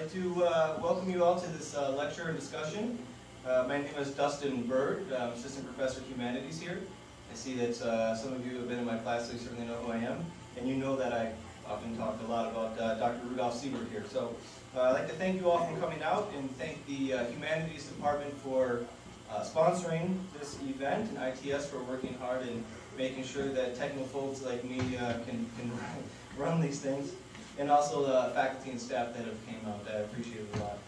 I'd like to uh, welcome you all to this uh, lecture and discussion. Uh, my name is Dustin Byrd. I'm Assistant Professor of Humanities here. I see that uh, some of you have been in my class, so you certainly know who I am. And you know that I often talk a lot about uh, Dr. Rudolf Siebert here. So uh, I'd like to thank you all for coming out and thank the Humanities Department for sponsoring this event and ITS for working hard and making sure that technophobes like me can, can run these things. And also the faculty and staff that have came out. I appreciate it a lot.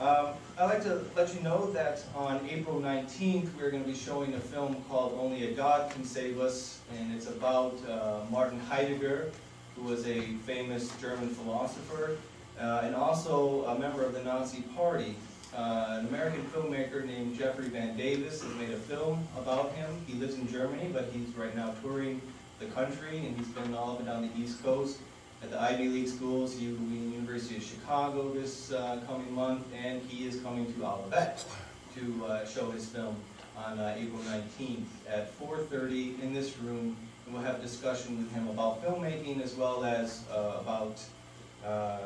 Um, I'd like to let you know that on April 19th, we're going to be showing a film called Only a God Can Save Us, and it's about uh, Martin Heidegger, who was a famous German philosopher, uh, and also a member of the Nazi Party. Uh, an American filmmaker named Jeffrey Van Davis has made a film about him. He lives in Germany, but he's right now touring the country, and he's been all up and down the East Coast at the Ivy League schools. He will be in the University of Chicago this uh, coming month, and he is coming to Olivet to uh, show his film on uh, April 19th at 4.30 in this room. And we'll have a discussion with him about filmmaking as well as uh, about uh,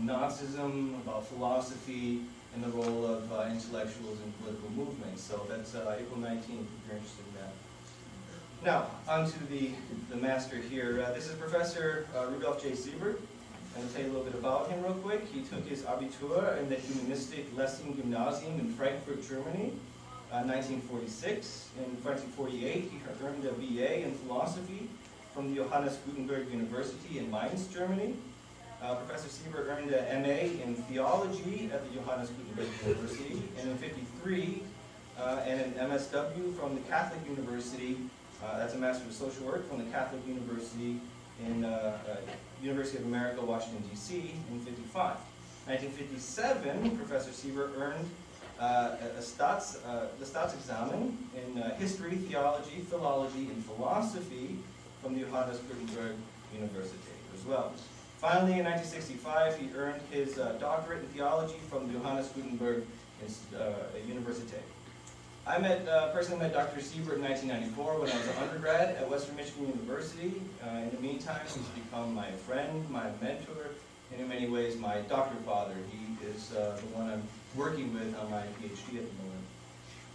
Nazism, about philosophy, and the role of uh, intellectuals in political movements. So that's April 19th if you're interested. Now, on to the, the master here. Uh, this is Professor uh, Rudolf J. Siebert. I'm going to tell you a little bit about him real quick. He took his Abitur in the Humanistic Lessing Gymnasium in Frankfurt, Germany, uh, 1946. In 1948, he earned a BA in philosophy from the Johannes Gutenberg University in Mainz, Germany. Uh, Professor Siebert earned an MA in theology at the Johannes Gutenberg University, and in 53, uh, and an MSW from the Catholic University that's a Master of Social Work from the Catholic University in uh, uh University of America, Washington, D.C. in 55. 1957, Professor Siebert earned uh, a Stats, uh, the Staatsexamen in History, Theology, Philology, and Philosophy from the Johannes Gutenberg University as well. Finally, in 1965, he earned his doctorate in theology from the Johannes Gutenberg University. I met, uh, personally met Dr. Siebert in 1994 when I was an undergrad at Western Michigan University. Uh, in the meantime, he's become my friend, my mentor, and in many ways my doctor father. He is uh, the one I'm working with on my PhD at the moment.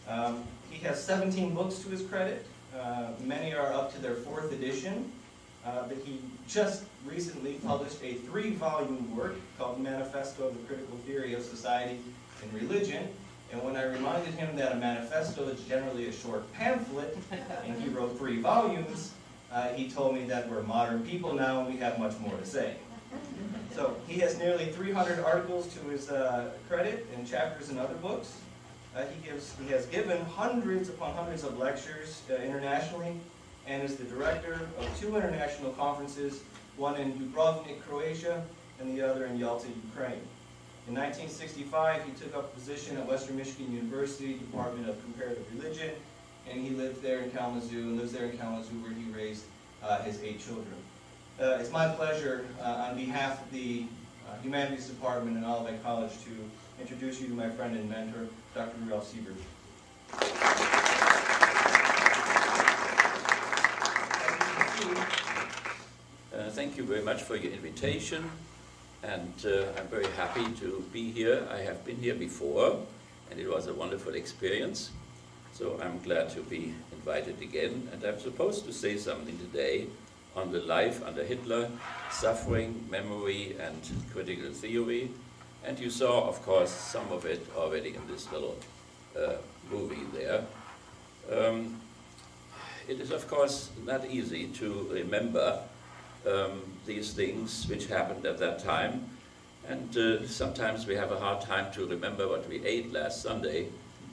Um, he has 17 books to his credit. Uh, many are up to their fourth edition. Uh, but he just recently published a three-volume work called Manifesto of the Critical Theory of Society and Religion, and when I reminded him that a manifesto is generally a short pamphlet, and he wrote three volumes, uh, he told me that we're modern people now and we have much more to say. So he has nearly 300 articles to his uh, credit in chapters in other books. Uh, he, gives, he has given hundreds upon hundreds of lectures uh, internationally and is the director of two international conferences, one in Dubrovnik, Croatia, and the other in Yalta, Ukraine. In 1965, he took up a position at Western Michigan University, Department of Comparative Religion, and he lived there in Kalamazoo, and lives there in Kalamazoo where he raised uh, his eight children. Uh, it's my pleasure, uh, on behalf of the uh, Humanities Department in Olivet College, to introduce you to my friend and mentor, Dr. Rudolf Siebert. Uh, thank you very much for your invitation and uh, I'm very happy to be here. I have been here before, and it was a wonderful experience. So I'm glad to be invited again, and I'm supposed to say something today on the life under Hitler, suffering, memory, and critical theory. And you saw, of course, some of it already in this little uh, movie there. Um, it is, of course, not easy to remember um, these things which happened at that time. And uh, sometimes we have a hard time to remember what we ate last Sunday,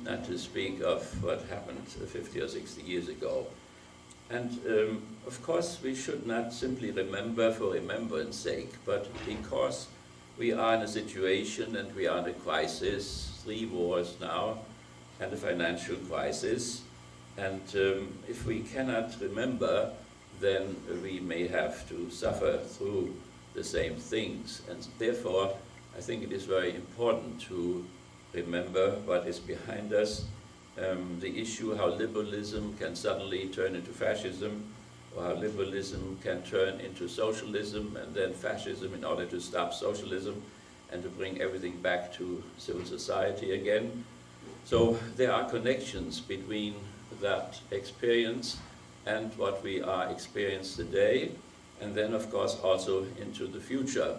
not to speak of what happened 50 or 60 years ago. And um, of course, we should not simply remember for remembrance sake, but because we are in a situation and we are in a crisis, three wars now, and a financial crisis. And um, if we cannot remember then we may have to suffer through the same things. And therefore, I think it is very important to remember what is behind us, um, the issue how liberalism can suddenly turn into fascism, or how liberalism can turn into socialism and then fascism in order to stop socialism. and to bring everything back to civil society again. So there are connections between that experience and what we are experiencing today, and then of course also into the future.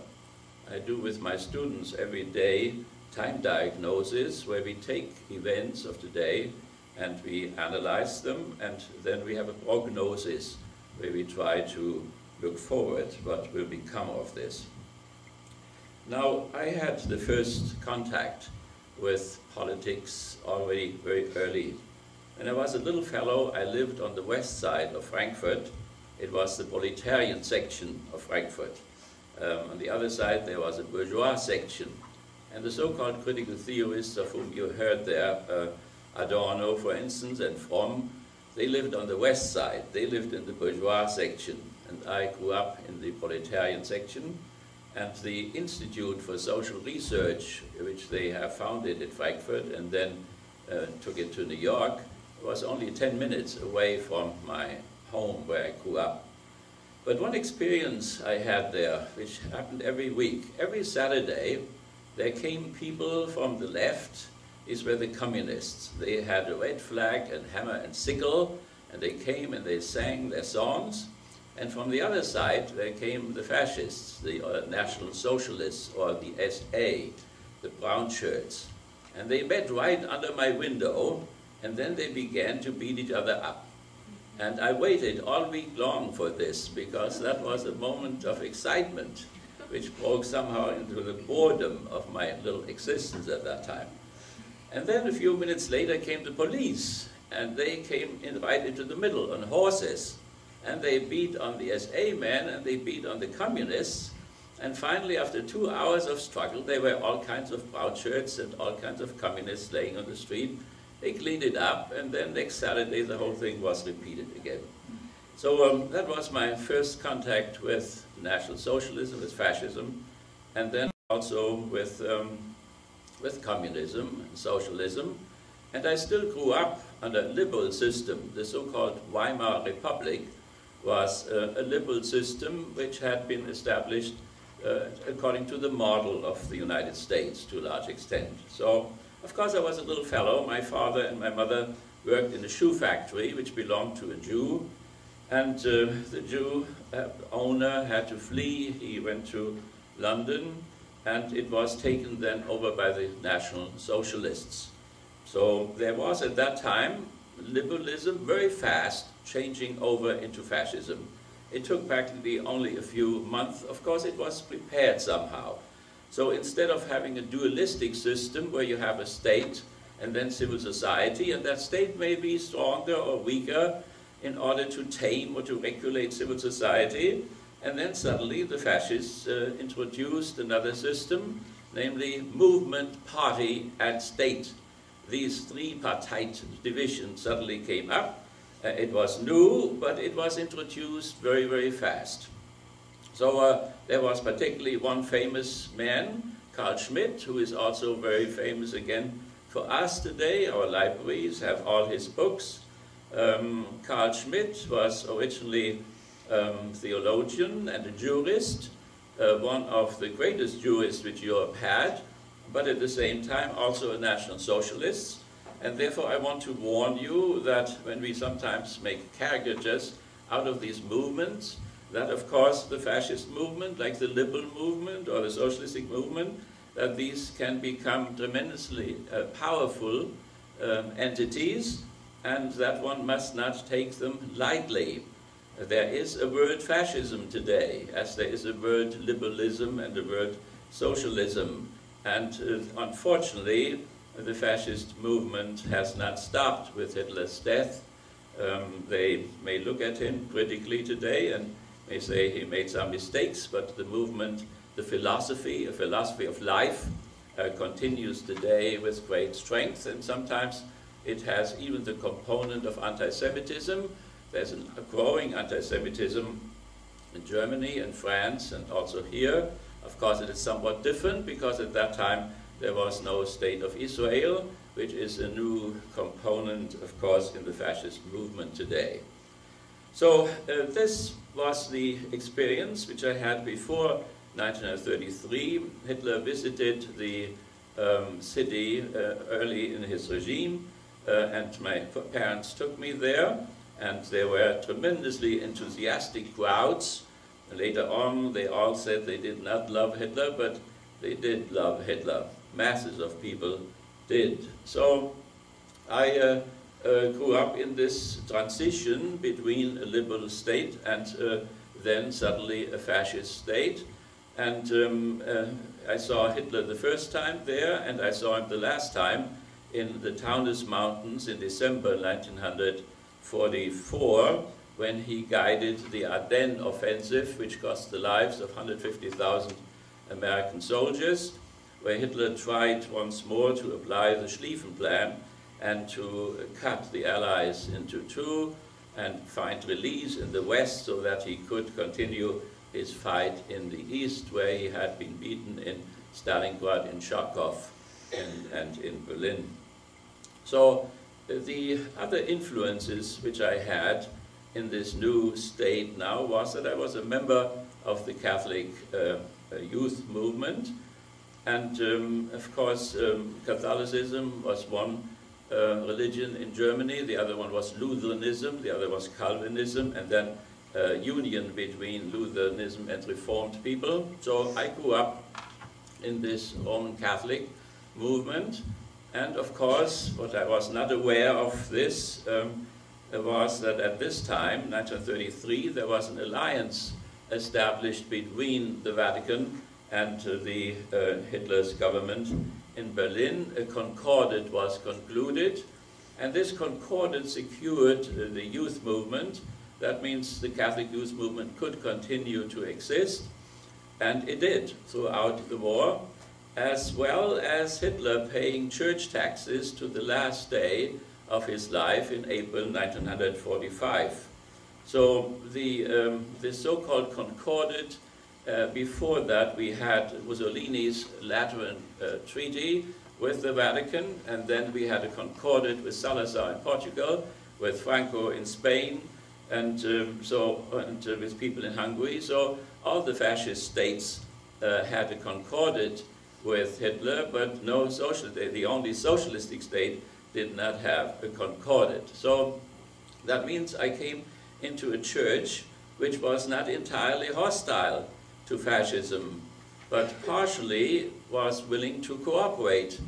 I do with my students every day time diagnosis where we take events of today and we analyze them and then we have a prognosis where we try to look forward what will become of this. Now, I had the first contact with politics already very early. When I was a little fellow, I lived on the west side of Frankfurt. It was the proletarian section of Frankfurt. Um, on the other side, there was a bourgeois section. And the so-called critical theorists of whom you heard there, uh, Adorno, for instance, and Fromm, they lived on the west side. They lived in the bourgeois section. And I grew up in the proletarian section. And the Institute for Social Research, which they have founded in Frankfurt and then uh, took it to New York, was only 10 minutes away from my home where I grew up. But one experience I had there, which happened every week, every Saturday, there came people from the left, these were the communists. They had a red flag and hammer and sickle, and they came and they sang their songs. And from the other side, there came the fascists, the uh, National Socialists, or the SA, the brown shirts. And they met right under my window, and then they began to beat each other up. And I waited all week long for this, because that was a moment of excitement, which broke somehow into the boredom of my little existence at that time. And then a few minutes later came the police, and they came in right into the middle on horses and they beat on the SA men and they beat on the communists. And finally, after two hours of struggle, there were all kinds of brown shirts and all kinds of communists laying on the street. They cleaned it up, and then next Saturday, the whole thing was repeated again. So um, that was my first contact with National Socialism, with fascism, and then also with, um, with communism and socialism. And I still grew up under a liberal system, the so-called Weimar Republic, was uh, a liberal system which had been established uh, according to the model of the United States to a large extent. So, of course, I was a little fellow. My father and my mother worked in a shoe factory which belonged to a Jew, and uh, the Jew uh, owner had to flee. He went to London, and it was taken then over by the National Socialists. So there was at that time liberalism very fast changing over into fascism. It took practically only a few months. Of course, it was prepared somehow. So instead of having a dualistic system where you have a state and then civil society, and that state may be stronger or weaker in order to tame or to regulate civil society, and then suddenly the fascists uh, introduced another system, namely movement, party, and state. These three partite divisions suddenly came up, uh, it was new, but it was introduced very, very fast. So uh, there was particularly one famous man, Carl Schmitt, who is also very famous again for us today. Our libraries have all his books. Um, Carl Schmitt was originally um, theologian and a jurist, uh, one of the greatest jurists which Europe had, but at the same time also a national socialist. And therefore I want to warn you that when we sometimes make caricatures out of these movements, that of course the fascist movement, like the liberal movement or the socialistic movement, that these can become tremendously uh, powerful um, entities and that one must not take them lightly. There is a word fascism today, as there is a word liberalism and a word socialism. And uh, unfortunately, the fascist movement has not stopped with Hitler's death. Um, they may look at him critically today and may say he made some mistakes, but the movement, the philosophy, a philosophy of life, uh, continues today with great strength, and sometimes it has even the component of anti-Semitism. There's an, a growing anti-Semitism in Germany and France and also here. Of course, it is somewhat different because at that time there was no state of Israel, which is a new component, of course, in the fascist movement today. So uh, this was the experience which I had before 1933, Hitler visited the um, city uh, early in his regime, uh, and my parents took me there, and there were tremendously enthusiastic crowds. Later on, they all said they did not love Hitler, but they did love Hitler. Masses of people did. So I uh, grew up in this transition between a liberal state and uh, then suddenly a fascist state. And um, uh, I saw Hitler the first time there, and I saw him the last time in the Taunus Mountains in December 1944, when he guided the Ardennes offensive, which cost the lives of 150,000 American soldiers, where Hitler tried once more to apply the Schlieffen Plan and to cut the Allies into two and find release in the West so that he could continue his fight in the east, where he had been beaten in Stalingrad, in Charkov, and, and in Berlin. So uh, the other influences which I had in this new state now was that I was a member of the Catholic uh, uh youth movement. And um, of course, um, Catholicism was one uh, religion in Germany, the other one was Lutheranism, the other was Calvinism, and then uh, union between Lutheranism and Reformed people. So I grew up in this Roman Catholic movement. And of course, what I was not aware of this um, was that at this time, 1933, there was an alliance established between the Vatican and uh, the Hitler's government in Berlin. A concordat was concluded, and this concordat secured uh, the youth movement that means the Catholic youth movement could continue to exist, and it did throughout the war, as well as Hitler paying church taxes to the last day of his life in April 1945. So the, um, the so-called Concordat, uh, before that we had Mussolini's Lateran uh, Treaty with the Vatican, and then we had a Concordat with Salazar in Portugal, with Franco in Spain, and um, so and uh, with people in Hungary. So all the fascist states uh, had a concordat with Hitler, but no socialist. The only socialistic state did not have a concordat. So that means I came into a church which was not entirely hostile to fascism, but partially was willing to cooperate.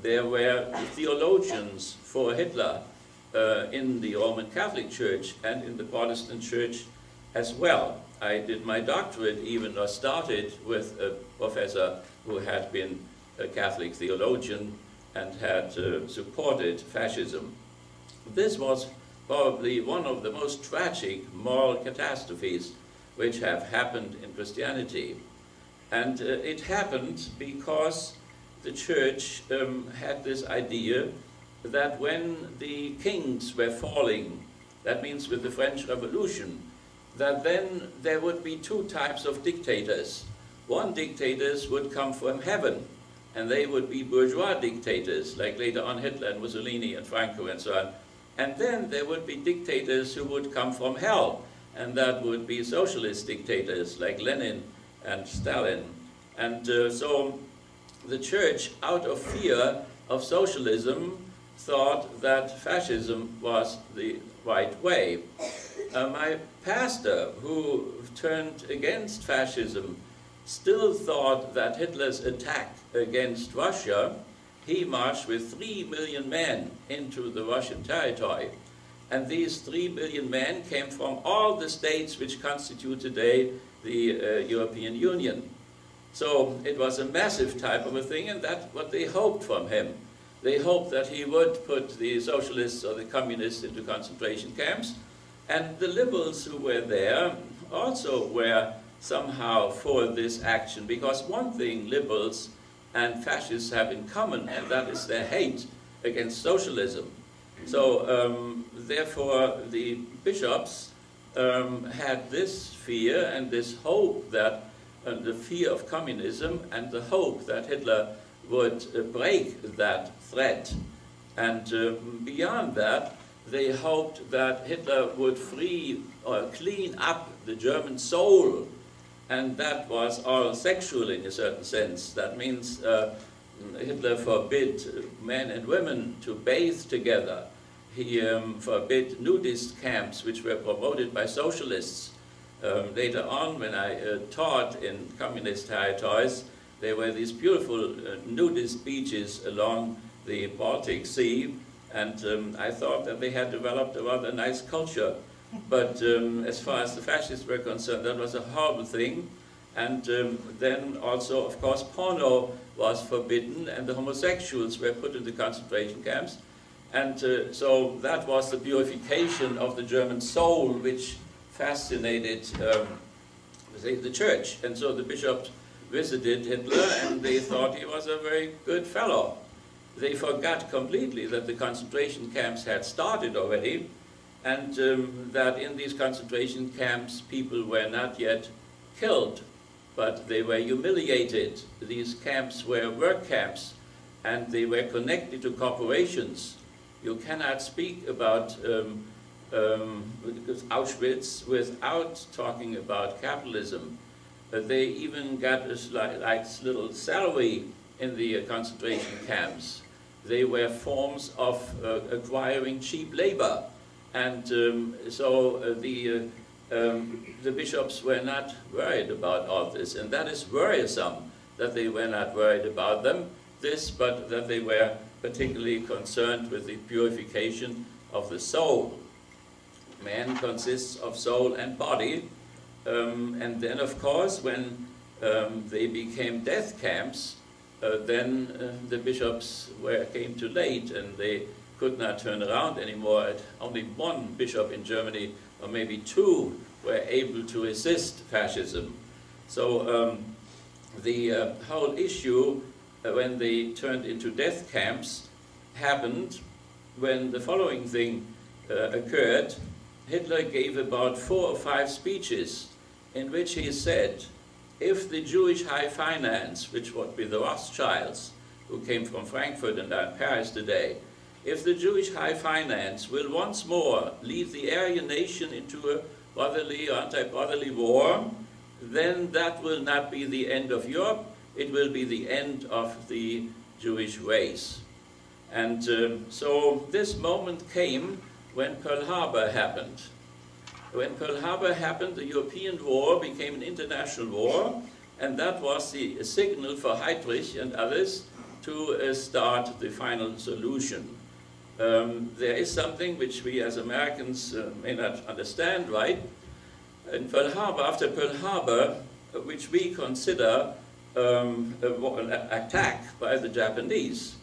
There were theologians for Hitler uh, in the Roman Catholic Church and in the Protestant Church as well. I did my doctorate even, or started with a professor who had been a Catholic theologian and had uh, supported fascism. This was probably one of the most tragic moral catastrophes which have happened in Christianity. And uh, it happened because the church um, had this idea that when the kings were falling, that means with the French Revolution, that then there would be two types of dictators. One dictators would come from heaven, and they would be bourgeois dictators, like later on Hitler and Mussolini and Franco and so on. And then there would be dictators who would come from hell, and that would be socialist dictators like Lenin and Stalin. And uh, so the church, out of fear of socialism, thought that fascism was the right way. Uh, my pastor, who turned against fascism, still thought that Hitler's attack against Russia, he marched with three million men into the Russian territory. And these three million men came from all the states which constitute today the uh, European Union. So it was a massive type of a thing, and that's what they hoped from him they hoped that he would put the socialists or the communists into concentration camps. And the liberals who were there also were somehow for this action, because one thing liberals and fascists have in common, and that is their hate against socialism. So um, therefore the bishops um, had this fear and this hope that uh, the fear of communism and the hope that Hitler would uh, break that threat. And uh, beyond that, they hoped that Hitler would free or clean up the German soul and that was all sexual in a certain sense. That means uh, Hitler forbid men and women to bathe together. He um, forbid nudist camps, which were promoted by socialists. Um, later on, when I uh, taught in communist territories, there were these beautiful uh, nudist beaches along the Baltic Sea, and um, I thought that they had developed a rather nice culture. But um, as far as the fascists were concerned, that was a horrible thing. And um, then also, of course, porno was forbidden, and the homosexuals were put in the concentration camps. And uh, so that was the purification of the German soul, which fascinated um, the church. And so the bishops visited Hitler, and they thought he was a very good fellow. They forgot completely that the concentration camps had started already, and um, that in these concentration camps people were not yet killed, but they were humiliated. These camps were work camps, and they were connected to corporations. You cannot speak about um, um, Auschwitz without talking about capitalism. Uh, they even got a like little salary in the uh, concentration camps. They were forms of uh, acquiring cheap labor. And um, so uh, the, uh, um, the bishops were not worried about all this. And that is worrisome that they were not worried about them, this, but that they were particularly concerned with the purification of the soul. Man consists of soul and body. Um, and then, of course, when um, they became death camps, uh, then uh, the bishops were, came too late and they could not turn around anymore. Only one bishop in Germany, or maybe two, were able to resist fascism. So um, the uh, whole issue, uh, when they turned into death camps, happened when the following thing uh, occurred. Hitler gave about four or five speeches in which he said, if the Jewish high finance, which would be the Rothschilds, who came from Frankfurt and are in Paris today, if the Jewish high finance will once more lead the Aryan nation into a brotherly or anti-brotherly war, then that will not be the end of Europe, it will be the end of the Jewish race. And um, so this moment came when Pearl Harbor happened. When Pearl Harbor happened, the European war became an international war, and that was the signal for Heydrich and others to uh, start the final solution. Um, there is something which we as Americans uh, may not understand, right? In Pearl Harbor, after Pearl Harbor, uh, which we consider um, an attack by the Japanese.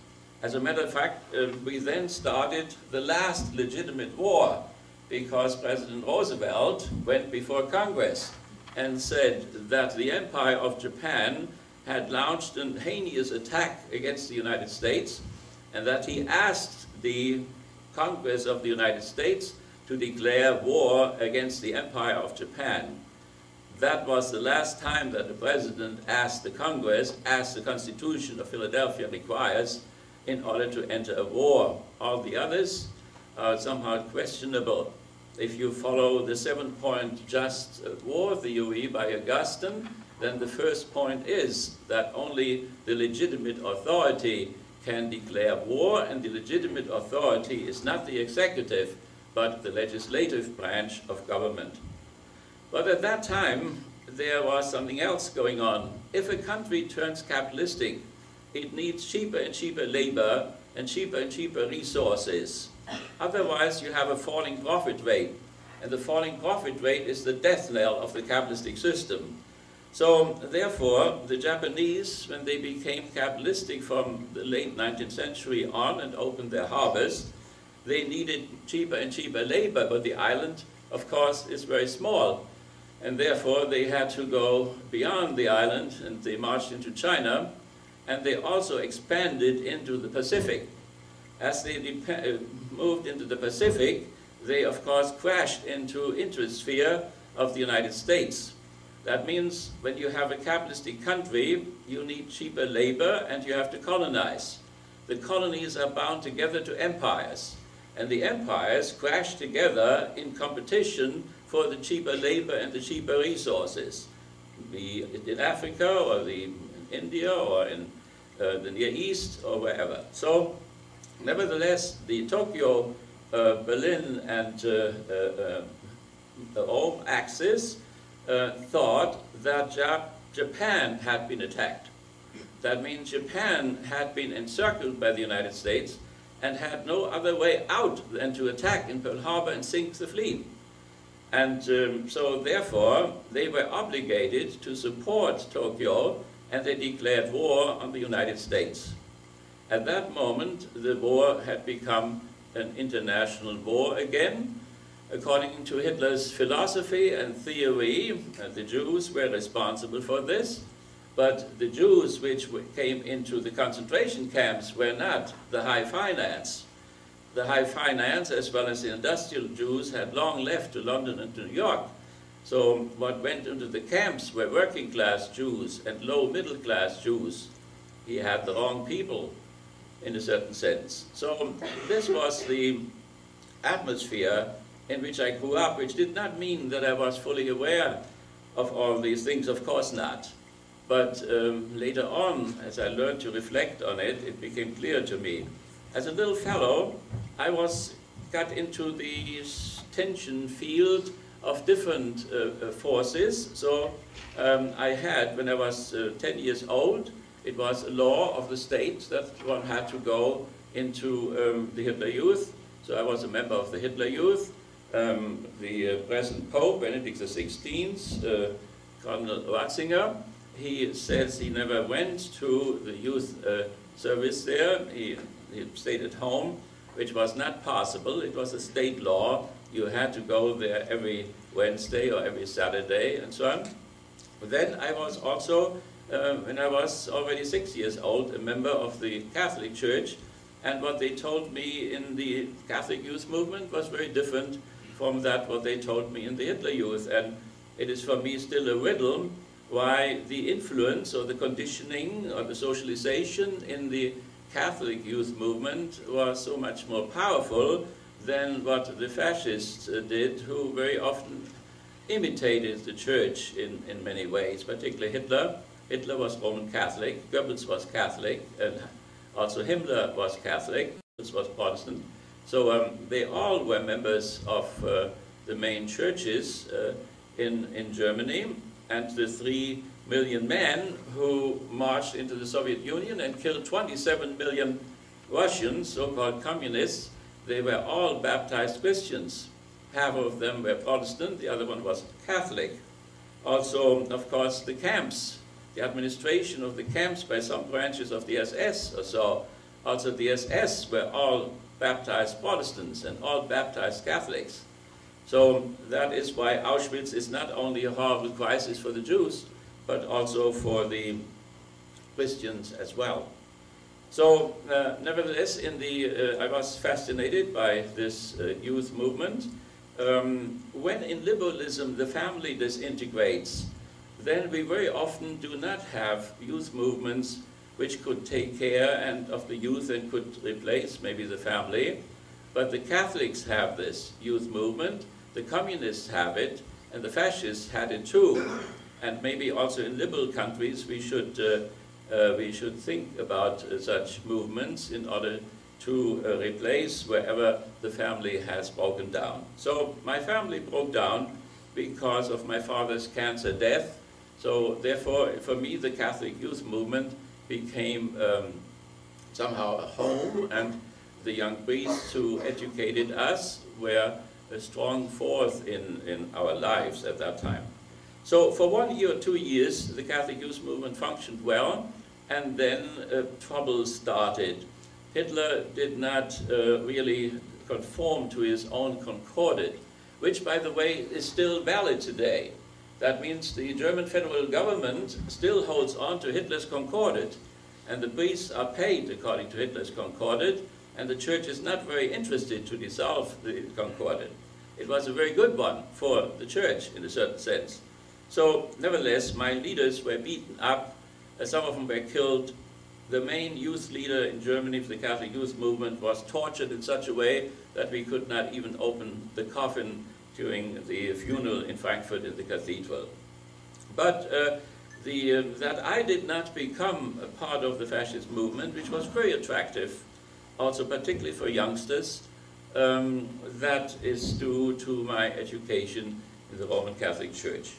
As a matter of fact, uh, we then started the last legitimate war because President Roosevelt went before Congress and said that the Empire of Japan had launched a heinous attack against the United States and that he asked the Congress of the United States to declare war against the Empire of Japan. That was the last time that the President asked the Congress, as the Constitution of Philadelphia requires, in order to enter a war. All the others are somehow questionable. If you follow the seven-point just uh, war theory by Augustine, then the first point is that only the legitimate authority can declare war, and the legitimate authority is not the executive, but the legislative branch of government. But at that time, there was something else going on. If a country turns capitalistic, it needs cheaper and cheaper labor and cheaper and cheaper resources. Otherwise, you have a falling profit rate. And the falling profit rate is the death knell of the capitalistic system. So, therefore, the Japanese, when they became capitalistic from the late 19th century on and opened their harbors, they needed cheaper and cheaper labor, but the island, of course, is very small. And therefore, they had to go beyond the island, and they marched into China, and they also expanded into the Pacific. As they uh, moved into the Pacific, they of course crashed into interest sphere of the United States. That means when you have a capitalistic country, you need cheaper labor and you have to colonize. The colonies are bound together to empires, and the empires crash together in competition for the cheaper labor and the cheaper resources. be in Africa or the, India or in uh, the Near East or wherever. So, nevertheless, the Tokyo, uh, Berlin, and uh, uh, uh Rome axis thought that Jap Japan had been attacked. That means Japan had been encircled by the United States and had no other way out than to attack in Pearl Harbor and sink the fleet. And um, so therefore, they were obligated to support Tokyo and they declared war on the United States. At that moment, the war had become an international war again. According to Hitler's philosophy and theory, uh, the Jews were responsible for this, but the Jews which came into the concentration camps were not the high finance the high finance as well as the industrial Jews had long left to London and to New York. So what went into the camps were working class Jews and low middle class Jews. He had the wrong people in a certain sense. So this was the atmosphere in which I grew up, which did not mean that I was fully aware of all these things, of course not. But um, later on, as I learned to reflect on it, it became clear to me. As a little fellow, I was got into the tension field of different uh, uh, forces. So um, I had, when I was uh, 10 years old, it was a law of the state that one had to go into um, the Hitler Youth. So I was a member of the Hitler Youth. Um, the uh, present Pope, Benedict XVI, uh, Cardinal Ratzinger, he says he never went to the youth uh, service there. He, he stayed at home which was not possible. It was a state law. You had to go there every Wednesday or every Saturday and so on. But then I was also, uh, when I was already six years old, a member of the Catholic Church, and what they told me in the Catholic youth movement was very different from that what they told me in the Hitler Youth. And it is for me still a riddle why the influence or the conditioning or the socialization in the Catholic youth movement was so much more powerful than what the fascists uh, did, who very often imitated the church in, in many ways, particularly Hitler. Hitler was Roman Catholic, Goebbels was Catholic, and also Himmler was Catholic, Goebbels was Protestant. So um, they all were members of uh, the main churches uh, in, in Germany, and the three million men who marched into the Soviet Union and killed 27 million Russians, so-called communists. They were all baptized Christians. Half of them were Protestant, the other one was Catholic. Also, of course, the camps, the administration of the camps by some branches of the SS or so. Also, the SS were all baptized Protestants and all baptized Catholics. So that is why Auschwitz is not only a horrible crisis for the Jews, but also for the Christians as well. So, uh, nevertheless, in the, uh, I was fascinated by this uh, youth movement. Um, when in liberalism the family disintegrates, then we very often do not have youth movements which could take care and of the youth and could replace maybe the family. But the Catholics have this youth movement, the communists have it, and the fascists had it too and maybe also in liberal countries we should, uh, we should think about uh, such movements in order to uh, replace wherever the family has broken down. So my family broke down because of my father's cancer death. So therefore, for me, the Catholic youth movement became um, somehow a home, and the young priests who educated us were a strong force in, in our lives at that time. So for one year or two years, the Catholic youth movement functioned well, and then uh, trouble started. Hitler did not uh, really conform to his own concordat, which, by the way, is still valid today. That means the German federal government still holds on to Hitler's concordat, and the priests are paid according to Hitler's concordat, and the church is not very interested to dissolve the concordat. It was a very good one for the church, in a certain sense. So, nevertheless, my leaders were beaten up. Some of them were killed. The main youth leader in Germany for the Catholic youth movement was tortured in such a way that we could not even open the coffin during the funeral in Frankfurt in the cathedral. But uh, the, uh, that I did not become a part of the fascist movement, which was very attractive, also particularly for youngsters, um, that is due to my education in the Roman Catholic Church.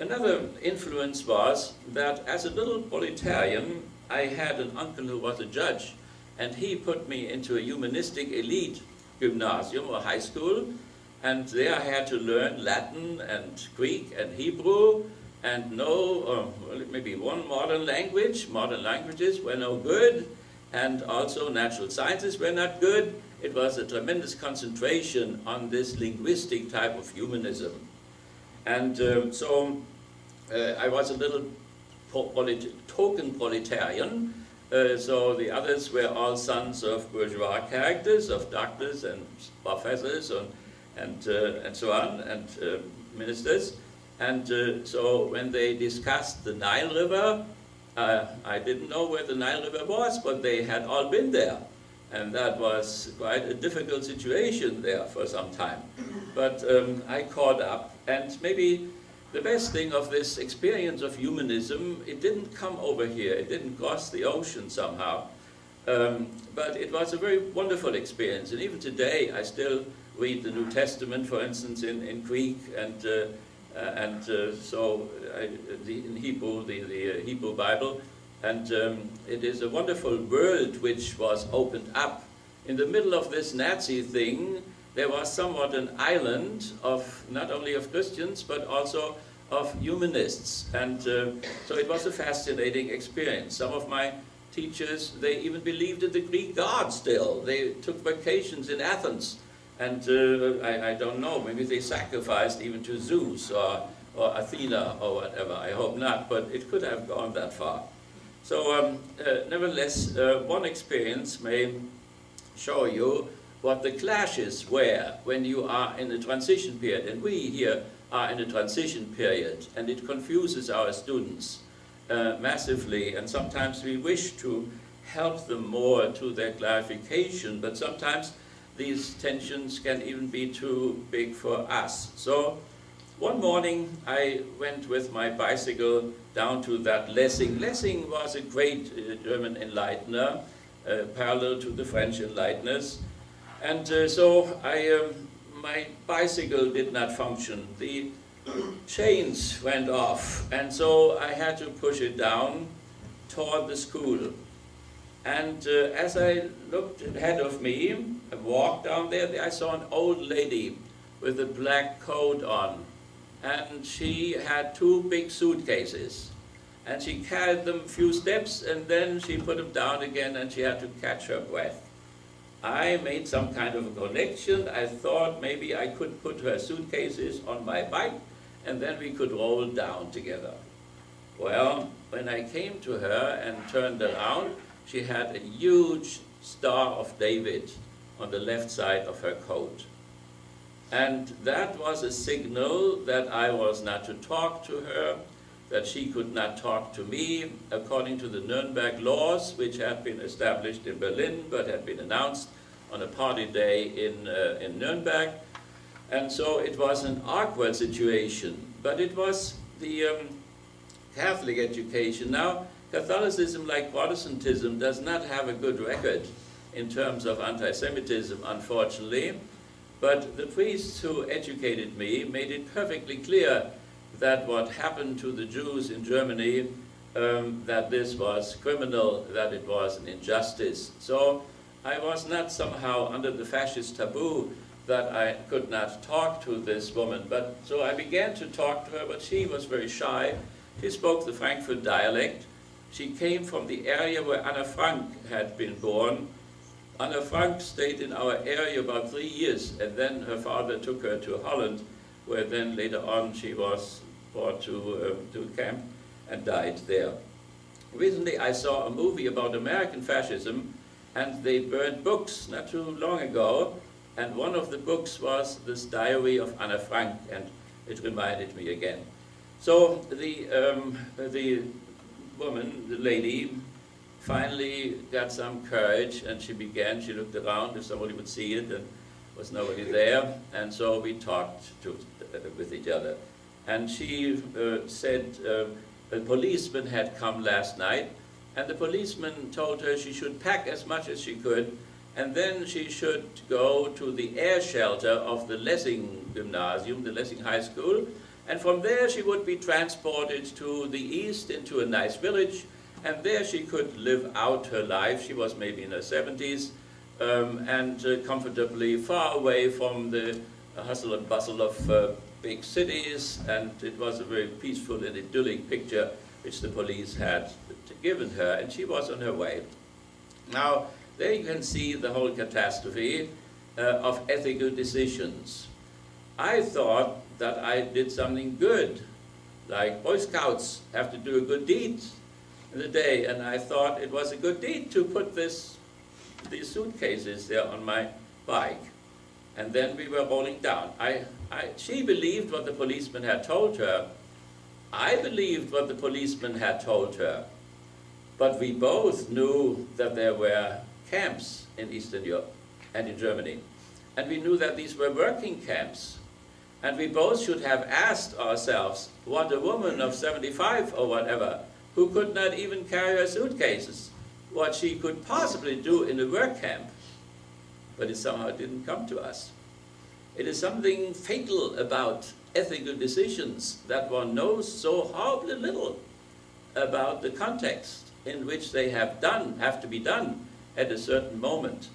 Another influence was that as a little proletarian, I had an uncle who was a judge, and he put me into a humanistic elite gymnasium or high school, and there I had to learn Latin and Greek and Hebrew, and know uh, maybe one modern language. Modern languages were no good, and also natural sciences were not good. It was a tremendous concentration on this linguistic type of humanism. And uh, so I was a little token proletarian, uh, so the others were all sons of bourgeois characters, of doctors and professors and, and, uh, and so on, and uh, ministers. And so when they discussed the Nile River, uh, I didn't know where the Nile River was, but they had all been there. And that was quite a difficult situation there for some time. But um, I caught up, and maybe the best thing of this experience of humanism, it didn't come over here, it didn't cross the ocean somehow. Um, but it was a very wonderful experience. And even today, I still read the New Testament, for instance, in, in Greek, and, uh, uh, and uh, so I, the, in Hebrew, the, the uh, Hebrew Bible. And um, it is a wonderful world which was opened up. In the middle of this Nazi thing, there was somewhat an island of not only of Christians but also of humanists. And uh, so it was a fascinating experience. Some of my teachers, they even believed in the Greek god still. They took vacations in Athens. And uh, I, I, don't know, maybe they sacrificed even to Zeus or, or Athena or whatever. I hope not, but it could have gone that far. So um, uh, nevertheless, uh, one experience may show you what the clashes were when you are in a transition period. And we here are in a transition period, and it confuses our students uh, massively, and sometimes we wish to help them more to their clarification, but sometimes these tensions can even be too big for us. So one morning I went with my bicycle down to that Lessing. Lessing was a great uh, German enlightener, uh, parallel to the French enlighteners. And uh, so I, um, my bicycle did not function. The chains went off, and so I had to push it down toward the school. And uh, as I looked ahead of me, I walked down there, I saw an old lady with a black coat on. And she had two big suitcases. And she carried them a few steps, and then she put them down again, and she had to catch her breath. I made some kind of a connection. I thought maybe I could put her suitcases on my bike and then we could roll down together. Well, when I came to her and turned around, she had a huge Star of David on the left side of her coat. And that was a signal that I was not to talk to her, that she could not talk to me, according to the Nuremberg laws, which had been established in Berlin, but had been announced on a party day in, uh, in Nuremberg. And so it was an awkward situation, but it was the um, Catholic education. Now, Catholicism, like Protestantism, does not have a good record in terms of anti-Semitism, unfortunately, but the priests who educated me made it perfectly clear that what happened to the Jews in Germany, um, that this was criminal, that it was an injustice. So I was not somehow under the fascist taboo that I could not talk to this woman. But so I began to talk to her, but she was very shy. She spoke the Frankfurt dialect. She came from the area where Anna Frank had been born. Anna Frank stayed in our area about three years, and then her father took her to Holland, where then later on she was brought to, uh, to camp and died there. Recently I saw a movie about American fascism and they burned books not too long ago, and one of the books was this diary of Anna Frank, and it reminded me again. So the, um, the woman, the lady, finally got some courage, and she began, she looked around if somebody would see it, and was nobody there, and so we talked to, uh, with each other. And she uh, said uh, a policeman had come last night, and the policeman told her she should pack as much as she could, and then she should go to the air shelter of the Lessing Gymnasium, the Lessing High School, and from there she would be transported to the east into a nice village, and there she could live out her life. She was maybe in her 70s, um, and uh, comfortably far away from the hustle and bustle of uh, big cities, and it was a very peaceful and idyllic picture which the police had given her, and she was on her way. Now, there you can see the whole catastrophe uh, of ethical decisions. I thought that I did something good, like Boy Scouts have to do a good deed in the day, and I thought it was a good deed to put this, these suitcases there on my bike. And then we were rolling down. I, I, she believed what the policeman had told her. I believed what the policeman had told her. But we both knew that there were camps in Eastern Europe and in Germany. And we knew that these were working camps. And we both should have asked ourselves what a woman of 75 or whatever, who could not even carry her suitcases, what she could possibly do in a work camp. But it somehow didn't come to us. It is something fatal about ethical decisions that one knows so horribly little about the context in which they have done, have to be done at a certain moment.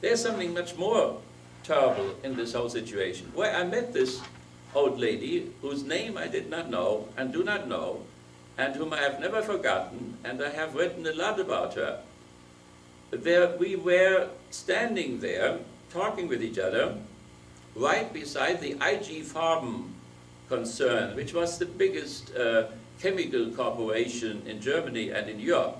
There's something much more terrible in this whole situation. Where I met this old lady whose name I did not know and do not know, and whom I have never forgotten, and I have written a lot about her. There we were standing there, talking with each other, right beside the IG Farben concern, which was the biggest uh, chemical corporation in Germany and in Europe.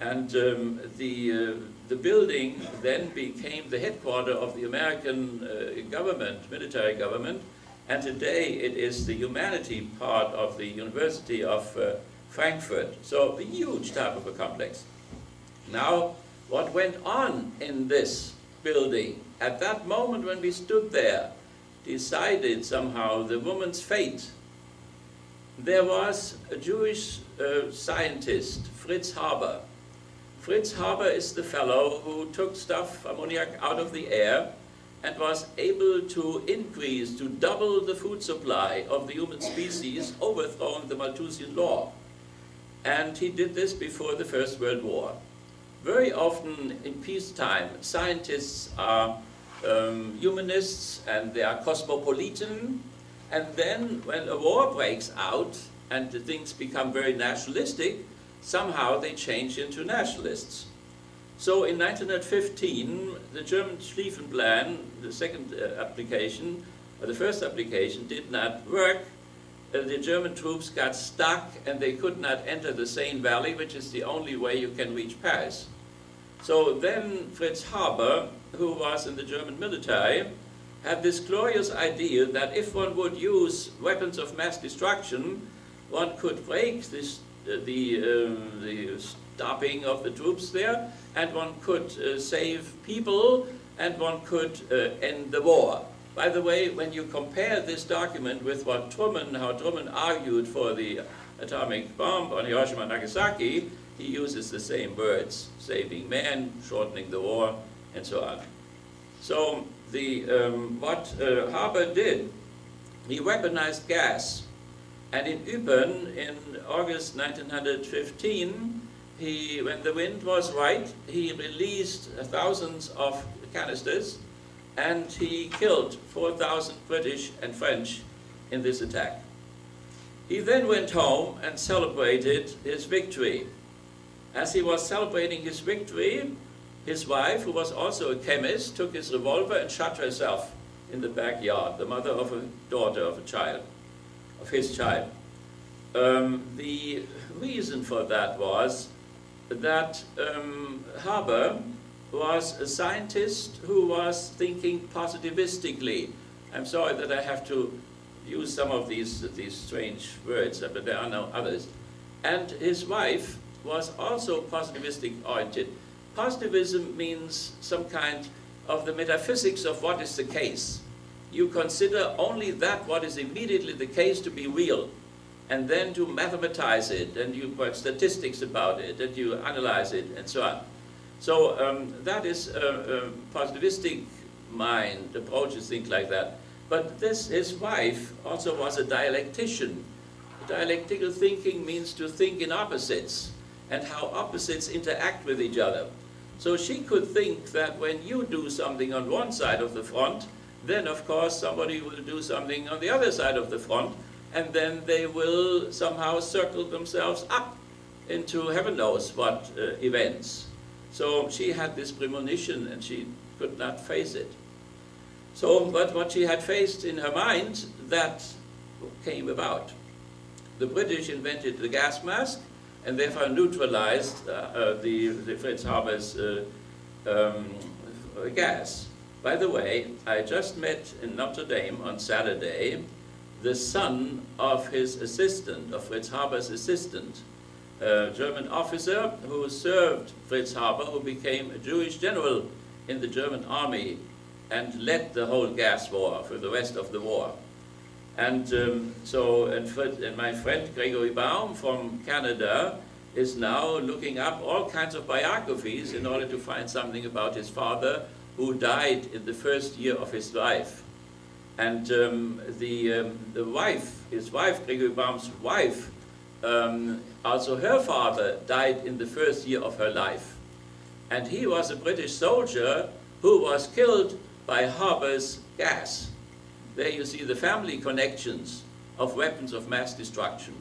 And um, the, uh, the building then became the headquarters of the American uh, government, military government, and today it is the humanity part of the University of uh, Frankfurt. So a huge type of a complex. Now, what went on in this building at that moment when we stood there decided somehow the woman's fate. There was a Jewish uh, scientist, Fritz Haber, Fritz Haber is the fellow who took stuff, ammoniac, out of the air and was able to increase, to double the food supply of the human species, overthrowing the Malthusian law. And he did this before the First World War. Very often in peacetime, scientists are um, humanists and they are cosmopolitan, and then when a war breaks out and things become very nationalistic, somehow they change into nationalists. So in 1915, the German Schlieffen Plan, the second uh, application, or the first application, did not work. Uh, the German troops got stuck and they could not enter the Seine Valley, which is the only way you can reach Paris. So then Fritz Haber, who was in the German military, had this glorious idea that if one would use weapons of mass destruction, one could break this the, um, the stopping of the troops there, and one could uh, save people, and one could uh, end the war. By the way, when you compare this document with what Truman, how Truman argued for the atomic bomb on Hiroshima and Nagasaki, he uses the same words, saving men, shortening the war, and so on. So the, um, what uh, Haber did, he weaponized gas and in Ypern, in August 1915, he, when the wind was right, he released thousands of canisters and he killed 4,000 British and French in this attack. He then went home and celebrated his victory. As he was celebrating his victory, his wife, who was also a chemist, took his revolver and shot herself in the backyard, the mother of a daughter of a child of his child. Um, the reason for that was that um, Haber was a scientist who was thinking positivistically. I'm sorry that I have to use some of these, these strange words, but there are no others. And his wife was also positivistic oriented. Positivism means some kind of the metaphysics of what is the case. you consider only that what is immediately the case to be real, and then to mathematize it, and you put statistics about it, and you analyze it, and so on. So um, that is a, a positivistic mind approaches things like that. But this, his wife also was a dialectician. Dialectical thinking means to think in opposites and how opposites interact with each other. So she could think that when you do something on one side of the front, then of course somebody will do something on the other side of the front, and then they will somehow circle themselves up into heaven knows what uh, events. So she had this premonition and she could not face it. So, but what she had faced in her mind, that came about. The British invented the gas mask and therefore neutralized uh, uh, the, the Fritz Haber's uh, um, gas. By the way, I just met in Notre Dame on Saturday the son of his assistant, of Fritz Haber's assistant, a German officer who served Fritz Haber, who became a Jewish general in the German army and led the whole gas war for the rest of the war. And um, so, and, and, my friend Gregory Baum from Canada is now looking up all kinds of biographies in order to find something about his father who died in the first year of his life. And um, the, um, the wife, his wife, Gregory Baum's wife, um, also her father died in the first year of her life. And he was a British soldier who was killed by Haber's gas. There you see the family connections of weapons of mass destruction.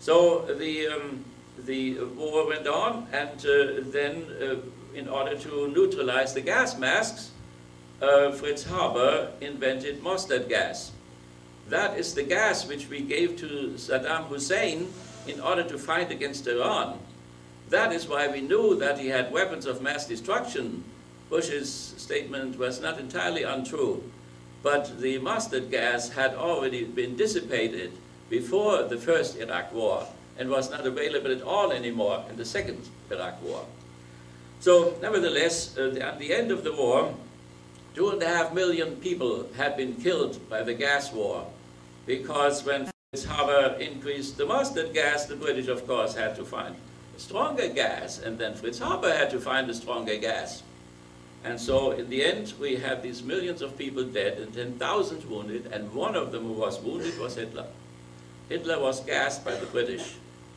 So the, um, the war went on, and uh, then uh, in order to neutralize the gas masks, uh, Fritz Haber invented mustard gas. That is the gas which we gave to Saddam Hussein in order to fight against Iran. That is why we knew that he had weapons of mass destruction. Bush's statement was not entirely untrue, but the mustard gas had already been dissipated before the first Iraq war and was not available at all anymore in the second Iraq war. So, nevertheless, uh, at the end of the war, two and a half million people had been killed by the gas war because when Fritz Haber increased the mustard gas, the British, of course, had to find a stronger gas, and then Fritz Haber had to find a stronger gas. And so, in the end, we have these millions of people dead and 10,000 wounded, and one of them who was wounded was Hitler. Hitler was gassed by the British,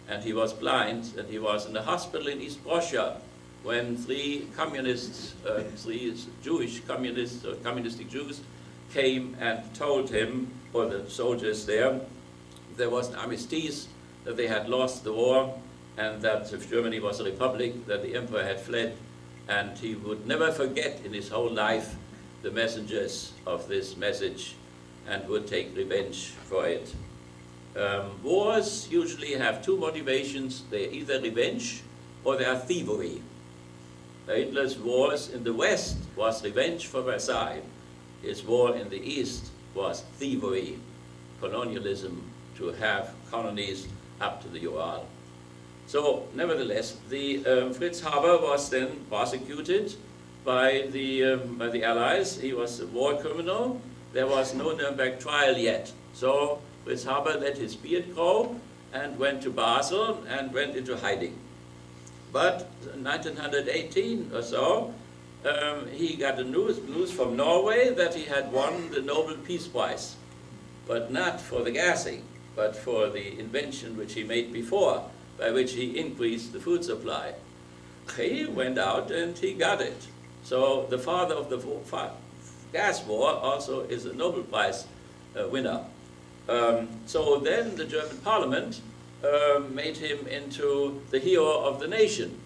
and he was blind, and he was in the hospital in East Prussia when three communists, uh, three Jewish communists, or communistic Jews, came and told him, or the soldiers there, there was an armistice, that they had lost the war, and that if Germany was a republic, that the emperor had fled, and he would never forget in his whole life the messengers of this message and would take revenge for it. Um, wars usually have two motivations. They're either revenge or they are thievery. Hitler's wars in the West was revenge for Versailles. His war in the East was thievery, colonialism, to have colonies up to the Ural. So, nevertheless, the um, Fritz Haber was then prosecuted by the, um, by the Allies. He was a war criminal. There was no Nuremberg trial yet. So, Fritz Haber let his beard grow and went to Basel and went into hiding. But in 1918 or so, um, he got the news, news from Norway that he had won the Nobel Peace Prize, but not for the gassing, but for the invention which he made before, by which he increased the food supply. He went out and he got it. So the father of the gas war also is a Nobel Prize uh, winner. Um, so then the German parliament uh, made him into the hero of the nation.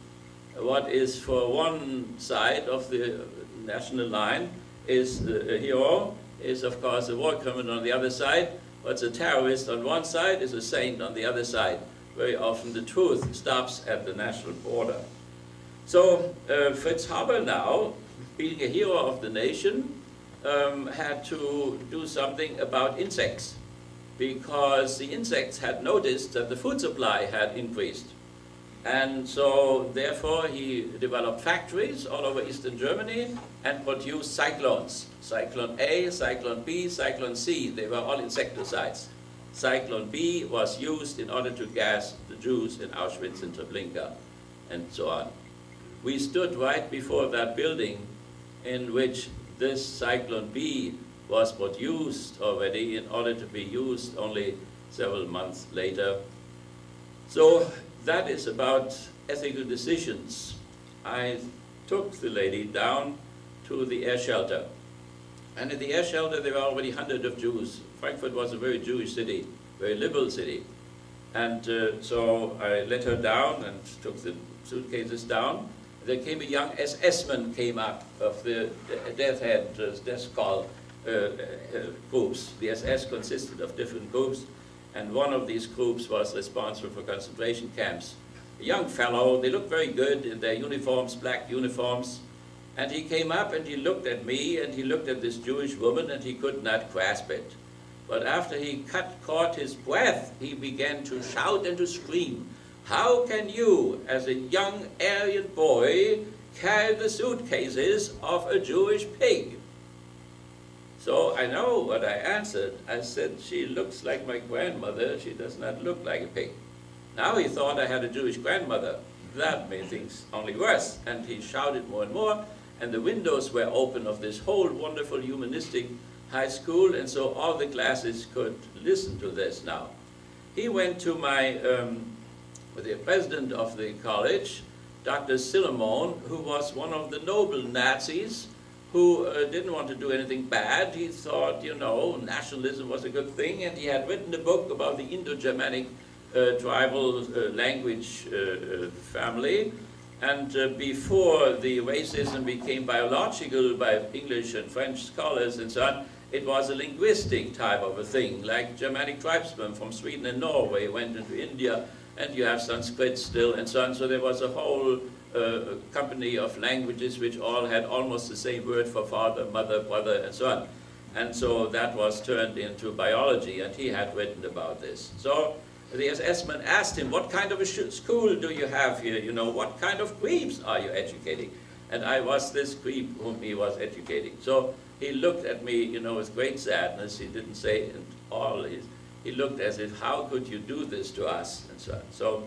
What is for one side of the national line is a hero, is of course a war criminal on the other side. What's a terrorist on one side is a saint on the other side. Very often the truth stops at the national border. So uh, Fritz Haber now, being a hero of the nation, um, had to do something about insects because the insects had noticed that the food supply had increased. And so, therefore, he developed factories all over eastern Germany and produced cyclones. Zyklon A, Zyklon B, Zyklon C. They were all insecticides. Zyklon B was used in order to gas the Jews in Auschwitz and Treblinka and so on. We stood right before that building in which this Zyklon B was produced already in order to be used only several months later. So that is about ethical decisions. I took the lady down to the air shelter. And in the air shelter, there were already hundreds of Jews. Frankfurt was a very Jewish city, very liberal city. And uh, so I let her down and took the suitcases down. There came a young SS-man came up of the death head, uh, death skull uh, uh, groups. The SS consisted of different groups and one of these groups was responsible for concentration camps. A young fellow, they looked very good in their uniforms, black uniforms, and he came up and he looked at me and he looked at this Jewish woman and he could not grasp it. But after he cut, caught his breath, he began to shout and to scream, How can you, as a young Aryan boy, carry the suitcases of a Jewish pig? So I know what I answered. I said, she looks like my grandmother. She does not look like a pig. Now he thought I had a Jewish grandmother. That made things only worse. And he shouted more and more. And the windows were open of this whole wonderful humanistic high school. And so all the classes could listen to this now. He went to my, um, the president of the college, Dr. Sillermon, who was one of the noble Nazis who uh, didn't want to do anything bad. He thought, you know, nationalism was a good thing, and he had written a book about the Indo-Germanic uh, tribal uh, language uh, uh, family. And uh, before the racism became biological by English and French scholars and so on, it was a linguistic type of a thing, like Germanic tribesmen from Sweden and Norway went into India, and you have Sanskrit still, and so on. So there was a whole a company of languages which all had almost the same word for father, mother, brother, and so on. And so that was turned into biology, and he had written about this. So the SS-man asked him, what kind of a school do you have here? You know, what kind of creeps are you educating? And I was this creep whom he was educating. So he looked at me, you know, with great sadness. He didn't say it all. His, he looked as if, how could you do this to us? And so on. So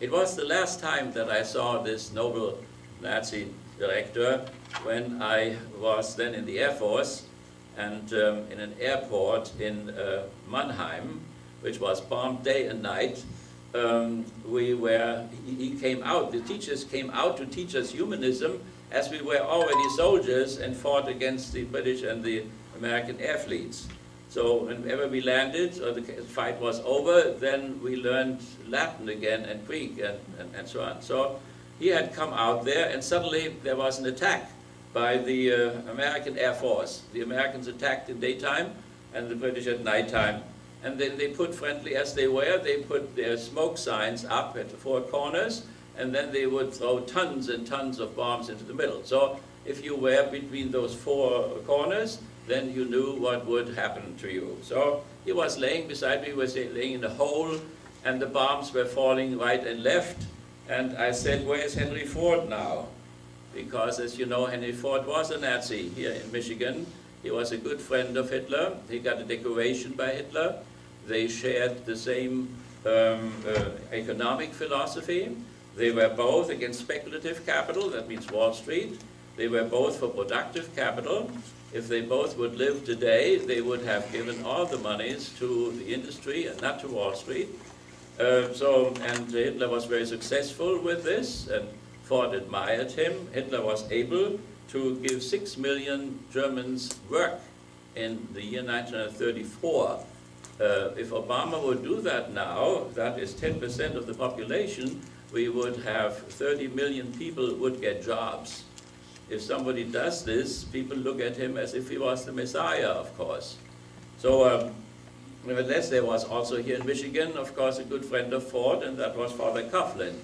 it was the last time that I saw this noble Nazi director when I was then in the Air Force and um, in an airport in uh, Mannheim, which was bombed day and night. Um, we were, he, he came out, the teachers came out to teach us humanism as we were already soldiers and fought against the British and the American air fleets. So whenever we landed or the fight was over, then we learned Latin again and Greek and, and, and so on. So he had come out there and suddenly there was an attack by the uh, American Air Force. The Americans attacked in daytime and the British at nighttime. And then they put, friendly as they were, they put their smoke signs up at the four corners and then they would throw tons and tons of bombs into the middle. So if you were between those four corners, then you knew what would happen to you. So he was laying beside me, he was laying in a hole, and the bombs were falling right and left. And I said, where is Henry Ford now? Because as you know, Henry Ford was a Nazi here in Michigan. He was a good friend of Hitler. He got a decoration by Hitler. They shared the same um, uh, economic philosophy. They were both against speculative capital, that means Wall Street. They were both for productive capital. If they both would live today, they would have given all the monies to the industry and not to Wall Street. Uh, so, and Hitler was very successful with this, and Ford admired him. Hitler was able to give six million Germans work in the year 1934. Uh, if Obama would do that now, that is 10% of the population, we would have 30 million people would get jobs if somebody does this, people look at him as if he was the Messiah, of course. So, um, nevertheless, there was also here in Michigan, of course, a good friend of Ford, and that was Father Coughlin.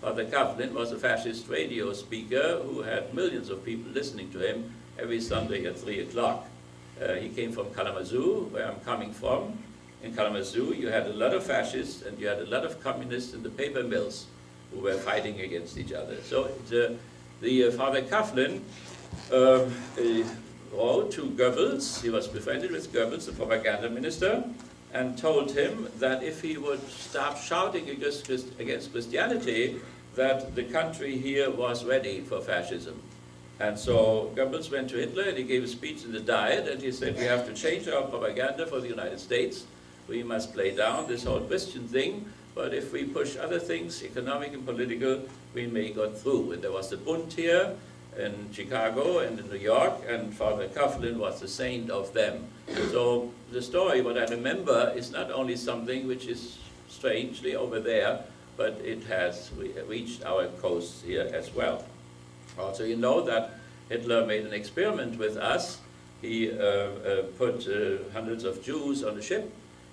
Father Coughlin was a fascist radio speaker who had millions of people listening to him every Sunday at 3 o'clock. Uh, he came from Kalamazoo, where I'm coming from. In Kalamazoo, you had a lot of fascists and you had a lot of communists in the paper mills. Who were fighting against each other. So the, the uh, Father Coughlin um, wrote to Goebbels, he was befriended with Goebbels, the propaganda minister, and told him that if he would stop shouting against, against Christianity, that the country here was ready for fascism. And so Goebbels went to Hitler and he gave a speech in the Diet and he said, we have to change our propaganda for the United States. We must play down this whole Christian thing, but if we push other things, economic and political, we may go through. And there was the Bund here in Chicago and in New York, and Father Coughlin was the saint of them. So the story, what I remember, is not only something which is strangely over there, but it has reached our coast here as well. Also, you know that Hitler made an experiment with us. He uh, uh, put uh, hundreds of Jews on a ship.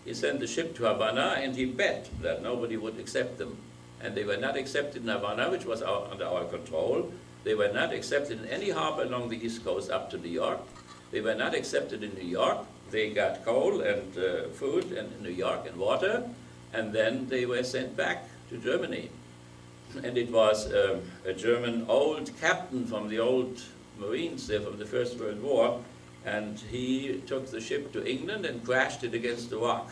He sent the ship to Havana, and he bet that nobody would accept them. And they were not accepted in Havana, which was our, under our control. They were not accepted in any harbor along the East Coast up to New York. They were not accepted in New York. They got coal and uh, food in New York and water, and then they were sent back to Germany. And it was um, a German old captain from the old Marines there from the First World War, and he took the ship to England and crashed it against the rock,